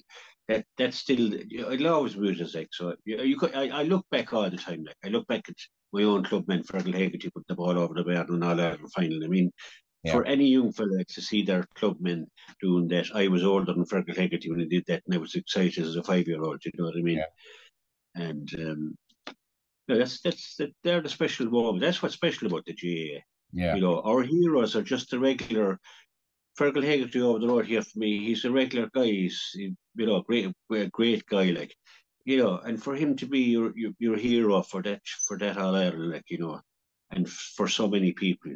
that that's still, it'll always be like so. You, you could, I, I look back all the time. Like I look back at my own clubman, Fergal Hegarty, put the ball over the bar and all that final. I mean, yeah. for any young fella to see their clubmen doing that. I was older than Fergal Hegarty when he did that, and I was excited as a five year old. You know what I mean? Yeah. And um, no, that's that's that, they're the special moments. That's what's special about the GAA. Yeah. You know, our heroes are just the regular. Fergal Hegarty over the road here for me. He's a regular guy. He's you know great great guy like you know, and for him to be your your, your hero for that for that All Ireland, like you know, and for so many people,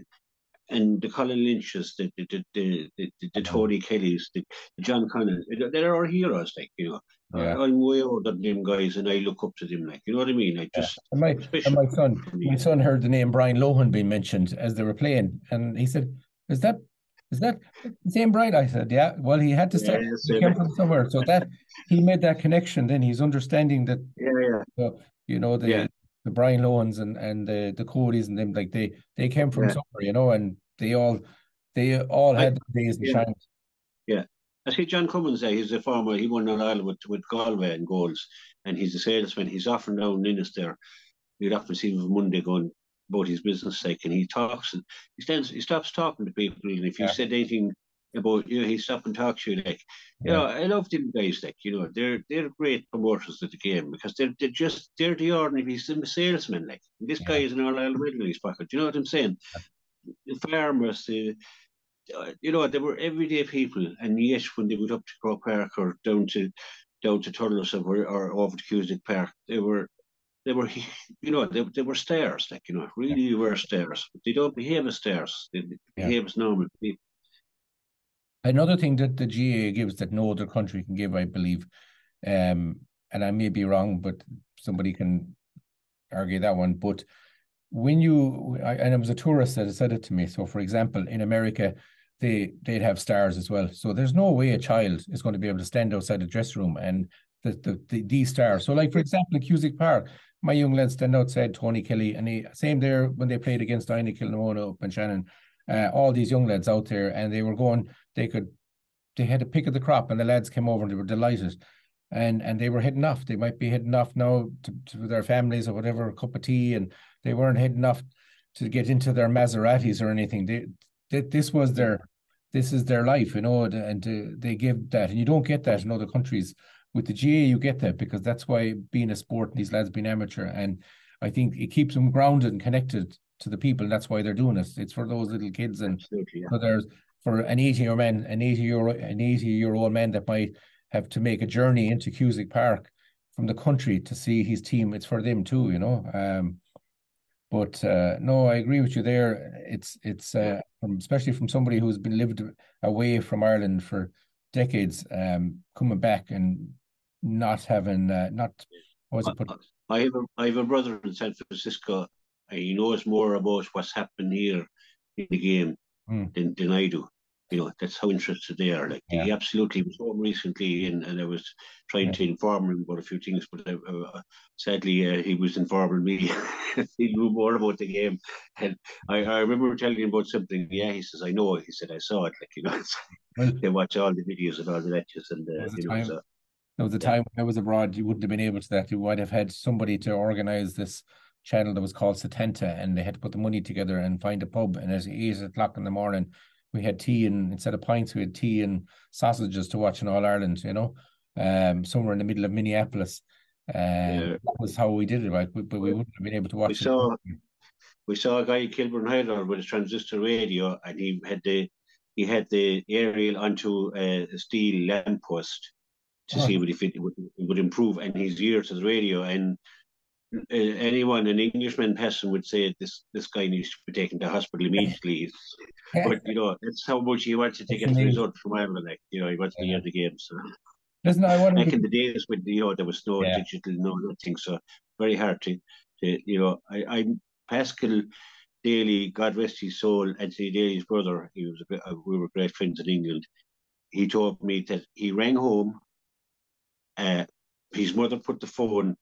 and the Colin Lynch's, the the the the, the, the mm-hmm. Tony Kellys, the, the John Conlon, they're our heroes, like you know. Yeah. I'm way older than them guys, and I look up to them, like you know what I mean. I just yeah. and my and my son, my son heard the name Brian Lohan being mentioned as they were playing, and he said, "Is that is that the same Brian?" I said, "Yeah." Well, he had to start. Yeah, he came from somewhere, so that he made that connection. Then he's understanding that. Yeah, yeah. you know the yeah the Brian Lohans and and the the Codys and them like they they came from somewhere, you know, and they all they all had I, days and yeah. shines. I see John Commins there, he's a former he won an Ireland with, with Galway and goals and he's a salesman. He's often down in us there. You'd often see him Monday going about his business sake and he talks and he stands he stops talking to people and if you yeah. said anything about you know, he stops and talks to you like you yeah. know I love them guys like you know they're they're great promoters of the game because they're they're just they're the ordinary salesman like this yeah. guy is an All Ireland in his pocket you know what I'm saying the farmers the uh, you know they were everyday people and yet when they went up to Croke Park or down to down to Thurles or, or over to Cusack Park they were they were, you know, they, they were stairs, like, you know, really yeah. were stairs. But they don't behave as stairs. They, they yeah. behave as normal people. Another thing that the GA gives that no other country can give, I believe, um, and I may be wrong, but somebody can argue that one. But when you, I, and it was a tourist that said it to me. So, for example, in America, they they'd have stars as well. So there's no way a child is going to be able to stand outside the dressing room and the the, the these stars. So, like for example, Cusack Park, my young lads stand outside Tony Kelly, and he same there when they played against Inagh Kilnamona up in Shannon uh, all these young lads out there, and they were going. They could, they had a pick of the crop, and the lads came over and they were delighted, and and they were heading off. They might be heading off now to, to their families or whatever, a cup of tea, and they weren't heading off to get into their Maseratis or anything. They, they this was their, this is their life, you know, and uh, they give that, and you don't get that in other countries. With the GA, you get that because that's why being a sport, these lads being amateur, and I think it keeps them grounded and connected to the people. That's why they're doing it. It's for those little kids, and yeah. so there's for an 80 year man, an 80 year an 80 year old man that might have to make a journey into Cusack Park from the country to see his team. It's for them too, you know. Um, but uh, no, I agree with you there. It's it's uh, from, especially from somebody who's been lived away from Ireland for decades, um, coming back and not having uh, not what's it put. I have a I have a brother in San Francisco. He knows more about what's happening here in the game mm. than, than I do you know, that's how interested they are. Like yeah. he absolutely was home recently, and, and I was trying yeah. to inform him about a few things, but uh, uh, sadly uh, he was informing me. he knew more about the game, and I, I remember telling him about something. Yeah, he says, "I know." He said, "I saw it." Like you know, well, they watch all the videos and all the matches, and uh, you know, so. There was a time when I was abroad, you wouldn't have been able to that. You would have had somebody to organize this channel that was called Setanta, and they had to put the money together and find a pub. And at eight o'clock in the morning, we had tea and instead of pints, we had tea and sausages to watch in All Ireland, you know, um, somewhere in the middle of Minneapolis. Um, yeah. That was how we did it, right? But we wouldn't have been able to watch. We saw, we saw a guy in Kilburn Hyder with a transistor radio, and he had the he had the aerial onto a steel lamppost to oh. see what if it would, it would improve, and his ear to the radio, and uh, anyone, an Englishman person would say this this guy needs to be taken to hospital immediately. But you know, it's how much he wants to get the result from Ireland. Like, you know, he wants to hear the game. So. Listen, I want back in the days when you know there was no yeah. digital, no nothing, so very hard to, to you know. I, I'm Pascal Daly, God rest his soul, Anthony Daly's brother. He was a bit, uh, we were great friends in England. He told me that he rang home. Uh, his mother put the phone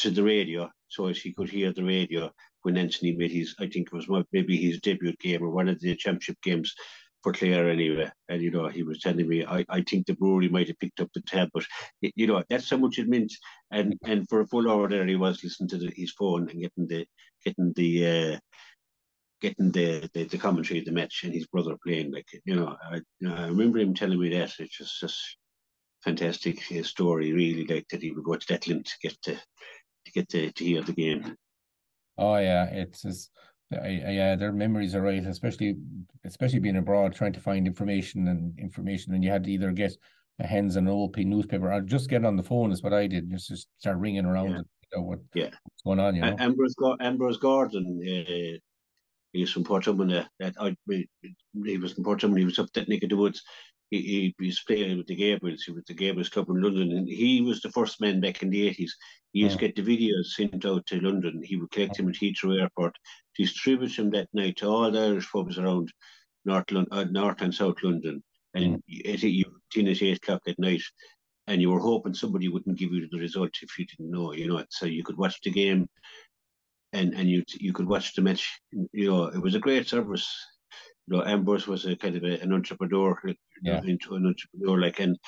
to the radio so as he could hear the radio when Anthony made his, I think it was maybe his debut game or one of the championship games for Clare anyway. And, you know, he was telling me, I, I think the brewery might have picked up the tab, but, you know, that's how much it meant. And and for a full hour there, he was listening to the, his phone and getting the, getting the, uh, getting the, the, the commentary of the match and his brother playing. Like, you know, I, you know, I remember him telling me that. It's just, just fantastic uh, story, really, like that he would go to that limit to get to to get to, to hear the game. Oh yeah, it's just yeah, their memories are right, especially especially being abroad, trying to find information and information, and you had to either get a hands on an old newspaper or just get on the phone is what I did, just just start ringing around yeah. and you know what, yeah. what's going on. You know, Ambrose, Ambrose Gordon, uh, he's from Portumna. Uh, that I he was from Portumna. He was up that Nick of the woods he, he was playing with the Gabriels, with the Gabriels Club in London, and he was the first man back in the 80s. He used to get the videos sent out to London. He would collect them at Heathrow Airport, distribute them that night to all the Irish pubs around North, uh, North and South London. And mm. at, you ten at 8 o'clock at night, and you were hoping somebody wouldn't give you the result if you didn't know, you know. So you could watch the game and, and you you could watch the match. You know, it was a great service you know, Ambrose was a kind of a, an entrepreneur, yeah. into an entrepreneur, like, and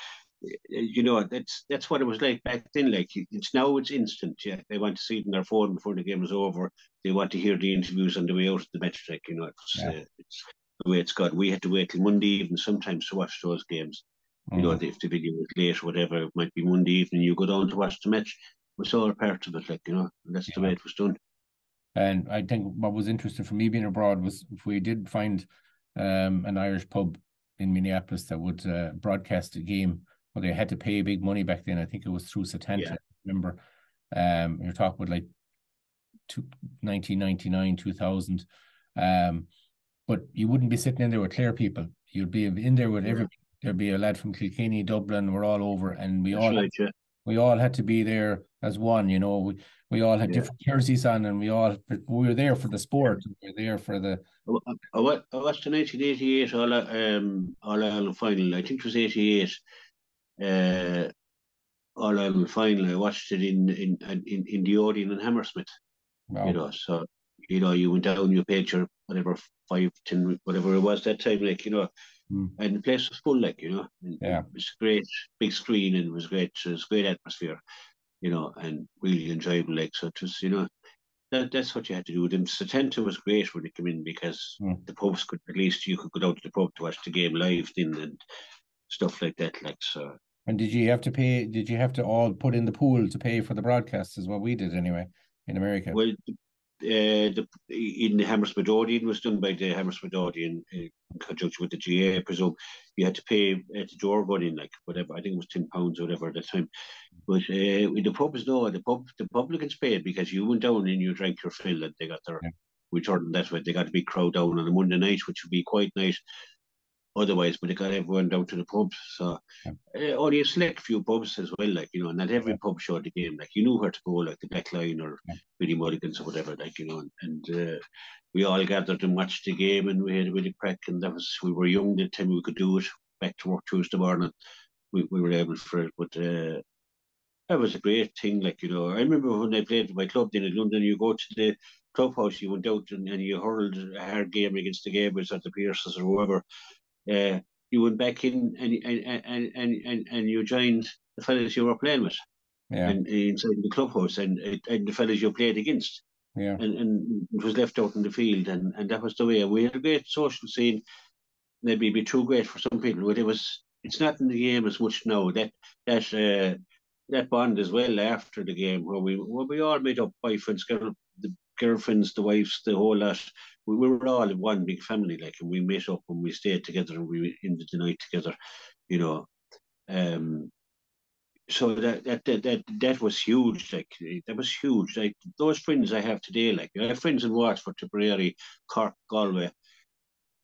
you know, that's that's what it was like back then. Like, it's now it's instant. Yeah, they want to see it in their phone before the game is over. They want to hear the interviews on the way out of the match. Like, you know, it's, yeah. uh, it's the way it's got. We had to wait till Monday evening sometimes to watch those games. Mm. You know, mm. if the video was late or whatever, it might be Monday evening. You go down to watch the match. It was all part of it, like you know, that's yeah. the way it was done. And I think what was interesting for me being abroad was if we did find um, an Irish pub in Minneapolis that would uh, broadcast a game where they had to pay big money back then. I think it was through Setanta. Yeah. remember, um, you're talking about like two, 1999, 2000. Um, but you wouldn't be sitting in there with Clare people. You'd be in there with yeah. everybody. There'd be a lad from Kilkenny, Dublin. We're all over, and we That's all right, yeah. We all had to be there as one. You know, we, we all had yeah. different jerseys on, and we all we were there for the sport. We were there for the. I, watched the 1988 All um All Ireland final. I think it was 88. Uh, All Ireland final. I watched it in in in, in the Odeon in Hammersmith. Wow. You know, so you know you went down, you paid your whatever five, ten, whatever it was that time, like you know. Mm. And the place was full, like you know. And yeah, it was great, big screen, and it was great. It was great atmosphere you know, and really enjoyable. Like so, just you know, that that's what you had to do. With them Setanta was great when they came in because mm. the pubs could at least you could go down to the pub to watch the game live then and stuff like that. Like so. And did you have to pay? Did you have to all put in the pool to pay for the broadcast? Is what we did anyway in America. Well, uh, the in the Hammersmith Odeon was done by the Hammersmith Odeon in conjunction with the GA. I presume you had to pay at the door in, like whatever. I think it was ten pounds or whatever at the time. But uh, the pubs, no, the pub, the publicans paid because you went down and you drank your fill, and they got their yeah. return that way. They got a big crowd down on a Monday night, which would be quite nice otherwise, but they got everyone down to the pubs. So yeah. uh, only a select few pubs as well, like you know, and not every yeah. pub showed the game. Like you knew where to go, like the Black Lion or yeah. Billy Mulligans or whatever, like you know, and, uh, we all gathered and watched the game, and we had a really crack, and that was we were young the time we could do it. Back to work Tuesday morning, we, we were able for it, but. Uh, that was a great thing, like you know. I remember when I played my club then in London. You go to the clubhouse, you went out and, and you hurled a hard game against the Gables or the Pierces or whoever, uh, you went back in and and, and, and, and, and you joined the fellas you were playing with. Yeah. And, inside the clubhouse and, and the fellas you played against. Yeah. And, and it was left out in the field and, and that was the way. We had a great social scene. Maybe be too great for some people, but it was it's not in the game as much now. That that uh, that bond as well after the game where we where we all made up boyfriends, girl, the girlfriends, the wives, the whole lot we, we were all one big family, like, and we met up and we stayed together and we ended the night together, you know. Um, so that that that that, that was huge. Like that was huge. Like those friends I have today, like I have friends in Waterford, Tipperary, Cork, Galway,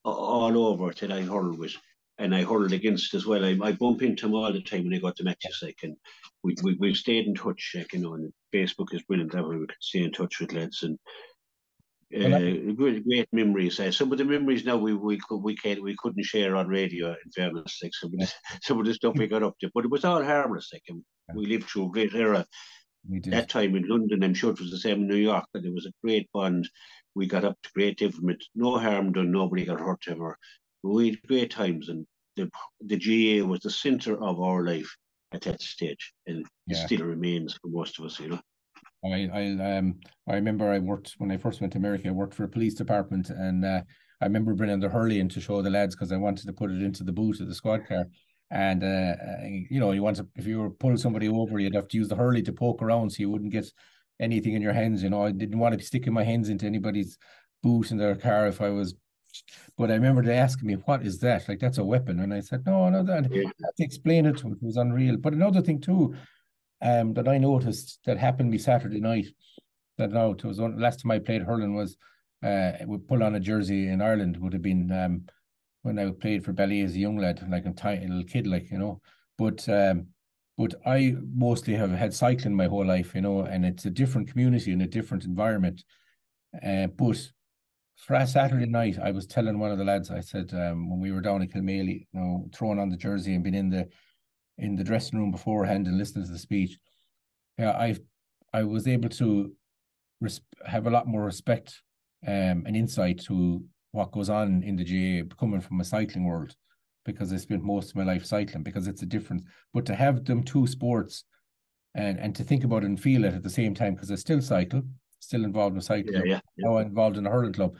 all over that I hurl with, and I hurled against as well. I, I bump into them all the time when I got to matches, like, and we we we've stayed in touch, like you know. And Facebook is brilliant that way we can stay in touch with lads and uh, great, great memories. Uh, some of the memories now we we could we can't we couldn't share on radio. In fairness, like some of the, some of the stuff we got up to, but it was all harmless. Like and we lived through a great era. That time in London, I'm sure it was the same in New York, but there was a great bond. We got up to great development. No harm done. Nobody got hurt ever. We had great times, and the the GA was the centre of our life at that stage, and yeah. it still remains for most of us. You know. I I um I remember I worked when I first went to America. I worked for a police department, and uh, I remember bringing the Hurley in to show the lads because I wanted to put it into the boot of the squad car. And uh, you know, you want to if you were pull somebody over, you'd have to use the Hurley to poke around so you wouldn't get anything in your hands. You know, I didn't want to be sticking my hands into anybody's boot in their car if I was. But I remember they asking me, "What is that? Like that's a weapon?" And I said, "No, no." That yeah. I had to explain it to them. It was unreal. But another thing too, um, that I noticed that happened me Saturday night. That now it was the last time I played hurling was uh, we pull on a jersey in Ireland would have been um, when I played for Ballyea as a young lad, like a tiny little kid, like you know. But um, but I mostly have had cycling my whole life, you know, and it's a different community and a different environment. Uh, but for Saturday night, I was telling one of the lads, I said um, when we were down in Kilmaley, you know, throwing on the jersey and being in the in the dressing room beforehand and listening to the speech, yeah, I I was able to res- have a lot more respect um, and insight to what goes on in the GA coming from a cycling world because I spent most of my life cycling because it's a difference. But to have them two sports and and to think about it and feel it at the same time because I still cycle, still involved in cycling, yeah, yeah, yeah. now involved in a hurling club.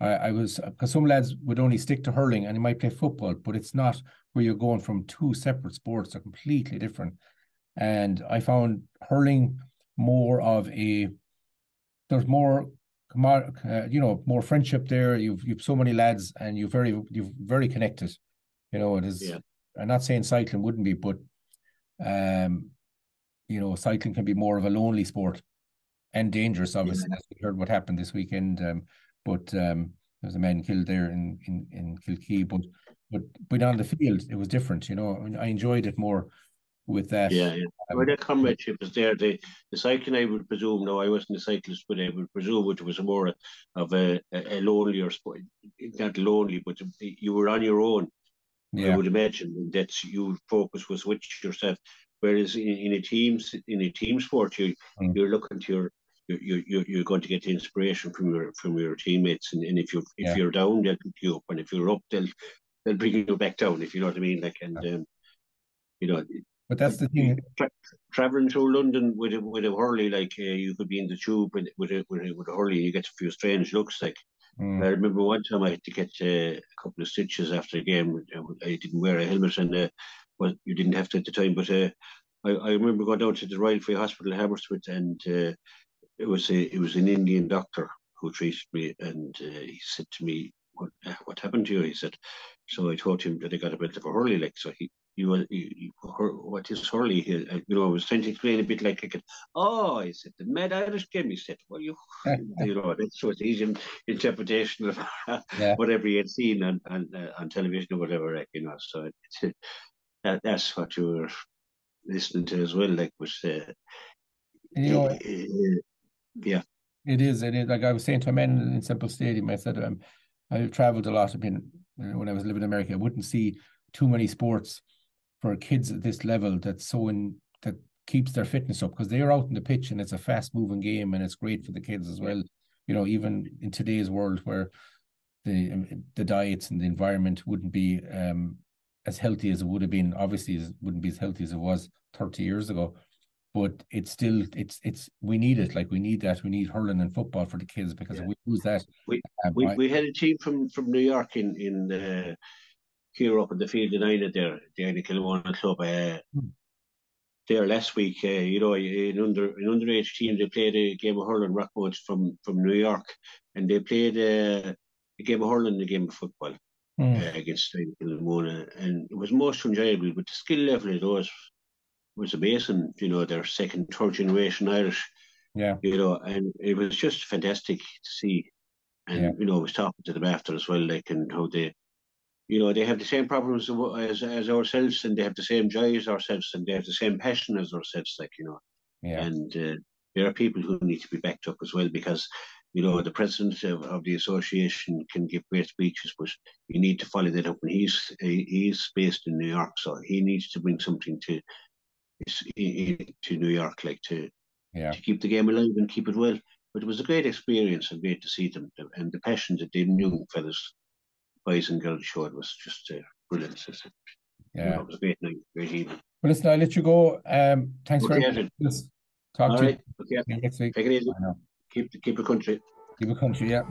I, I was because some lads would only stick to hurling and you might play football, but it's not where you're going from two separate sports are completely different. And I found hurling more of a there's more uh, you know more friendship there. You've you've so many lads and you're very you're very connected. You know it is. Yeah. I'm not saying cycling wouldn't be, but um, you know cycling can be more of a lonely sport and dangerous. Obviously, yeah. as we heard what happened this weekend. Um, but um, there was a man killed there in in in Kilkee. But but but on the field, it was different. You know, I enjoyed it more with that. Yeah, yeah. Um, well, that comradeship is there. The the cycling, I would presume. No, I wasn't a cyclist, but I would presume it was more of a, a lonelier sport. Not lonely, but you were on your own. Yeah. I would imagine that your focus was with yourself. Whereas in, in a team in a team sport, you mm. you're looking to your you you you're going to get inspiration from your from your teammates, and, and if you if yeah. you're down, they'll pick you up, and if you're up, they'll they'll bring you back down. If you know what I mean, like and um, you know. But that's the thing. Tra- traveling through London with a with a hurley, like uh, you could be in the tube with with a with a, with a hurley, you get a few strange looks. Like mm. I remember one time I had to get uh, a couple of stitches after a game. I didn't wear a helmet, and uh, well, you didn't have to at the time, but. Uh, I, I remember going down to the Royal Free Hospital in Hammersmith and uh, it was a it was an Indian doctor who treated me, and uh, he said to me, "What uh, what happened to you?" He said. So I told him that I got a bit of a hurley, leg. so. He you, you, you what is hurley here? You know, I was trying to explain a bit like I could. Oh, he said the Mad Irish game. He said, well, you, you know, that's so it's easy interpretation of yeah. whatever he had seen on on, uh, on television or whatever, like, you know. So it, that, that's what you were listening to as well, like was. Uh, you know, yeah. It is. It is like I was saying to a man in Semple Stadium. I said, um, I've traveled a lot. I've been when I was living in America. I wouldn't see too many sports for kids at this level that's so in that keeps their fitness up because they're out in the pitch and it's a fast moving game and it's great for the kids as well. You know, even in today's world where the the diets and the environment wouldn't be um, as healthy as it would have been. Obviously, it wouldn't be as healthy as it was 30 years ago but it's still it's it's we need it like we need that we need hurling and football for the kids because yeah. if we lose that we, we, I, we had a team from from New York in in uh, here up in the field united there the Inagh Kilnamona club uh, hmm. there last week uh, you know in under an underage team they played a game of hurling Rockmount from from New York and they played uh, a game of hurling and a game of football hmm. uh, against Kilnamona and it was most enjoyable but the skill level of those was amazing. You know, they're second, third generation Irish. Yeah. You know, and it was just fantastic to see. And yeah. you know, I was talking to them after as well, like and how they, you know, they have the same problems as as ourselves, and they have the same joy as ourselves, and they have the same passion as ourselves, like you know. Yeah. And uh, there are people who need to be backed up as well because you know, the president of, of, the association can give great speeches, but you need to follow that up. And he's he's based in New York, so he needs to bring something to to New York, like to yeah. to keep the game alive and keep it well. But it was a great experience and great to see them and the passion that the young fellas, boys and girls showed was just uh, brilliant. Yeah, you know, it was a great night, great evening. Well, listen, I'll let you go. Um, thanks okay, very much. Talk All to right. you okay. next week. Take it easy. Keep keep the country. Keep the country, yeah.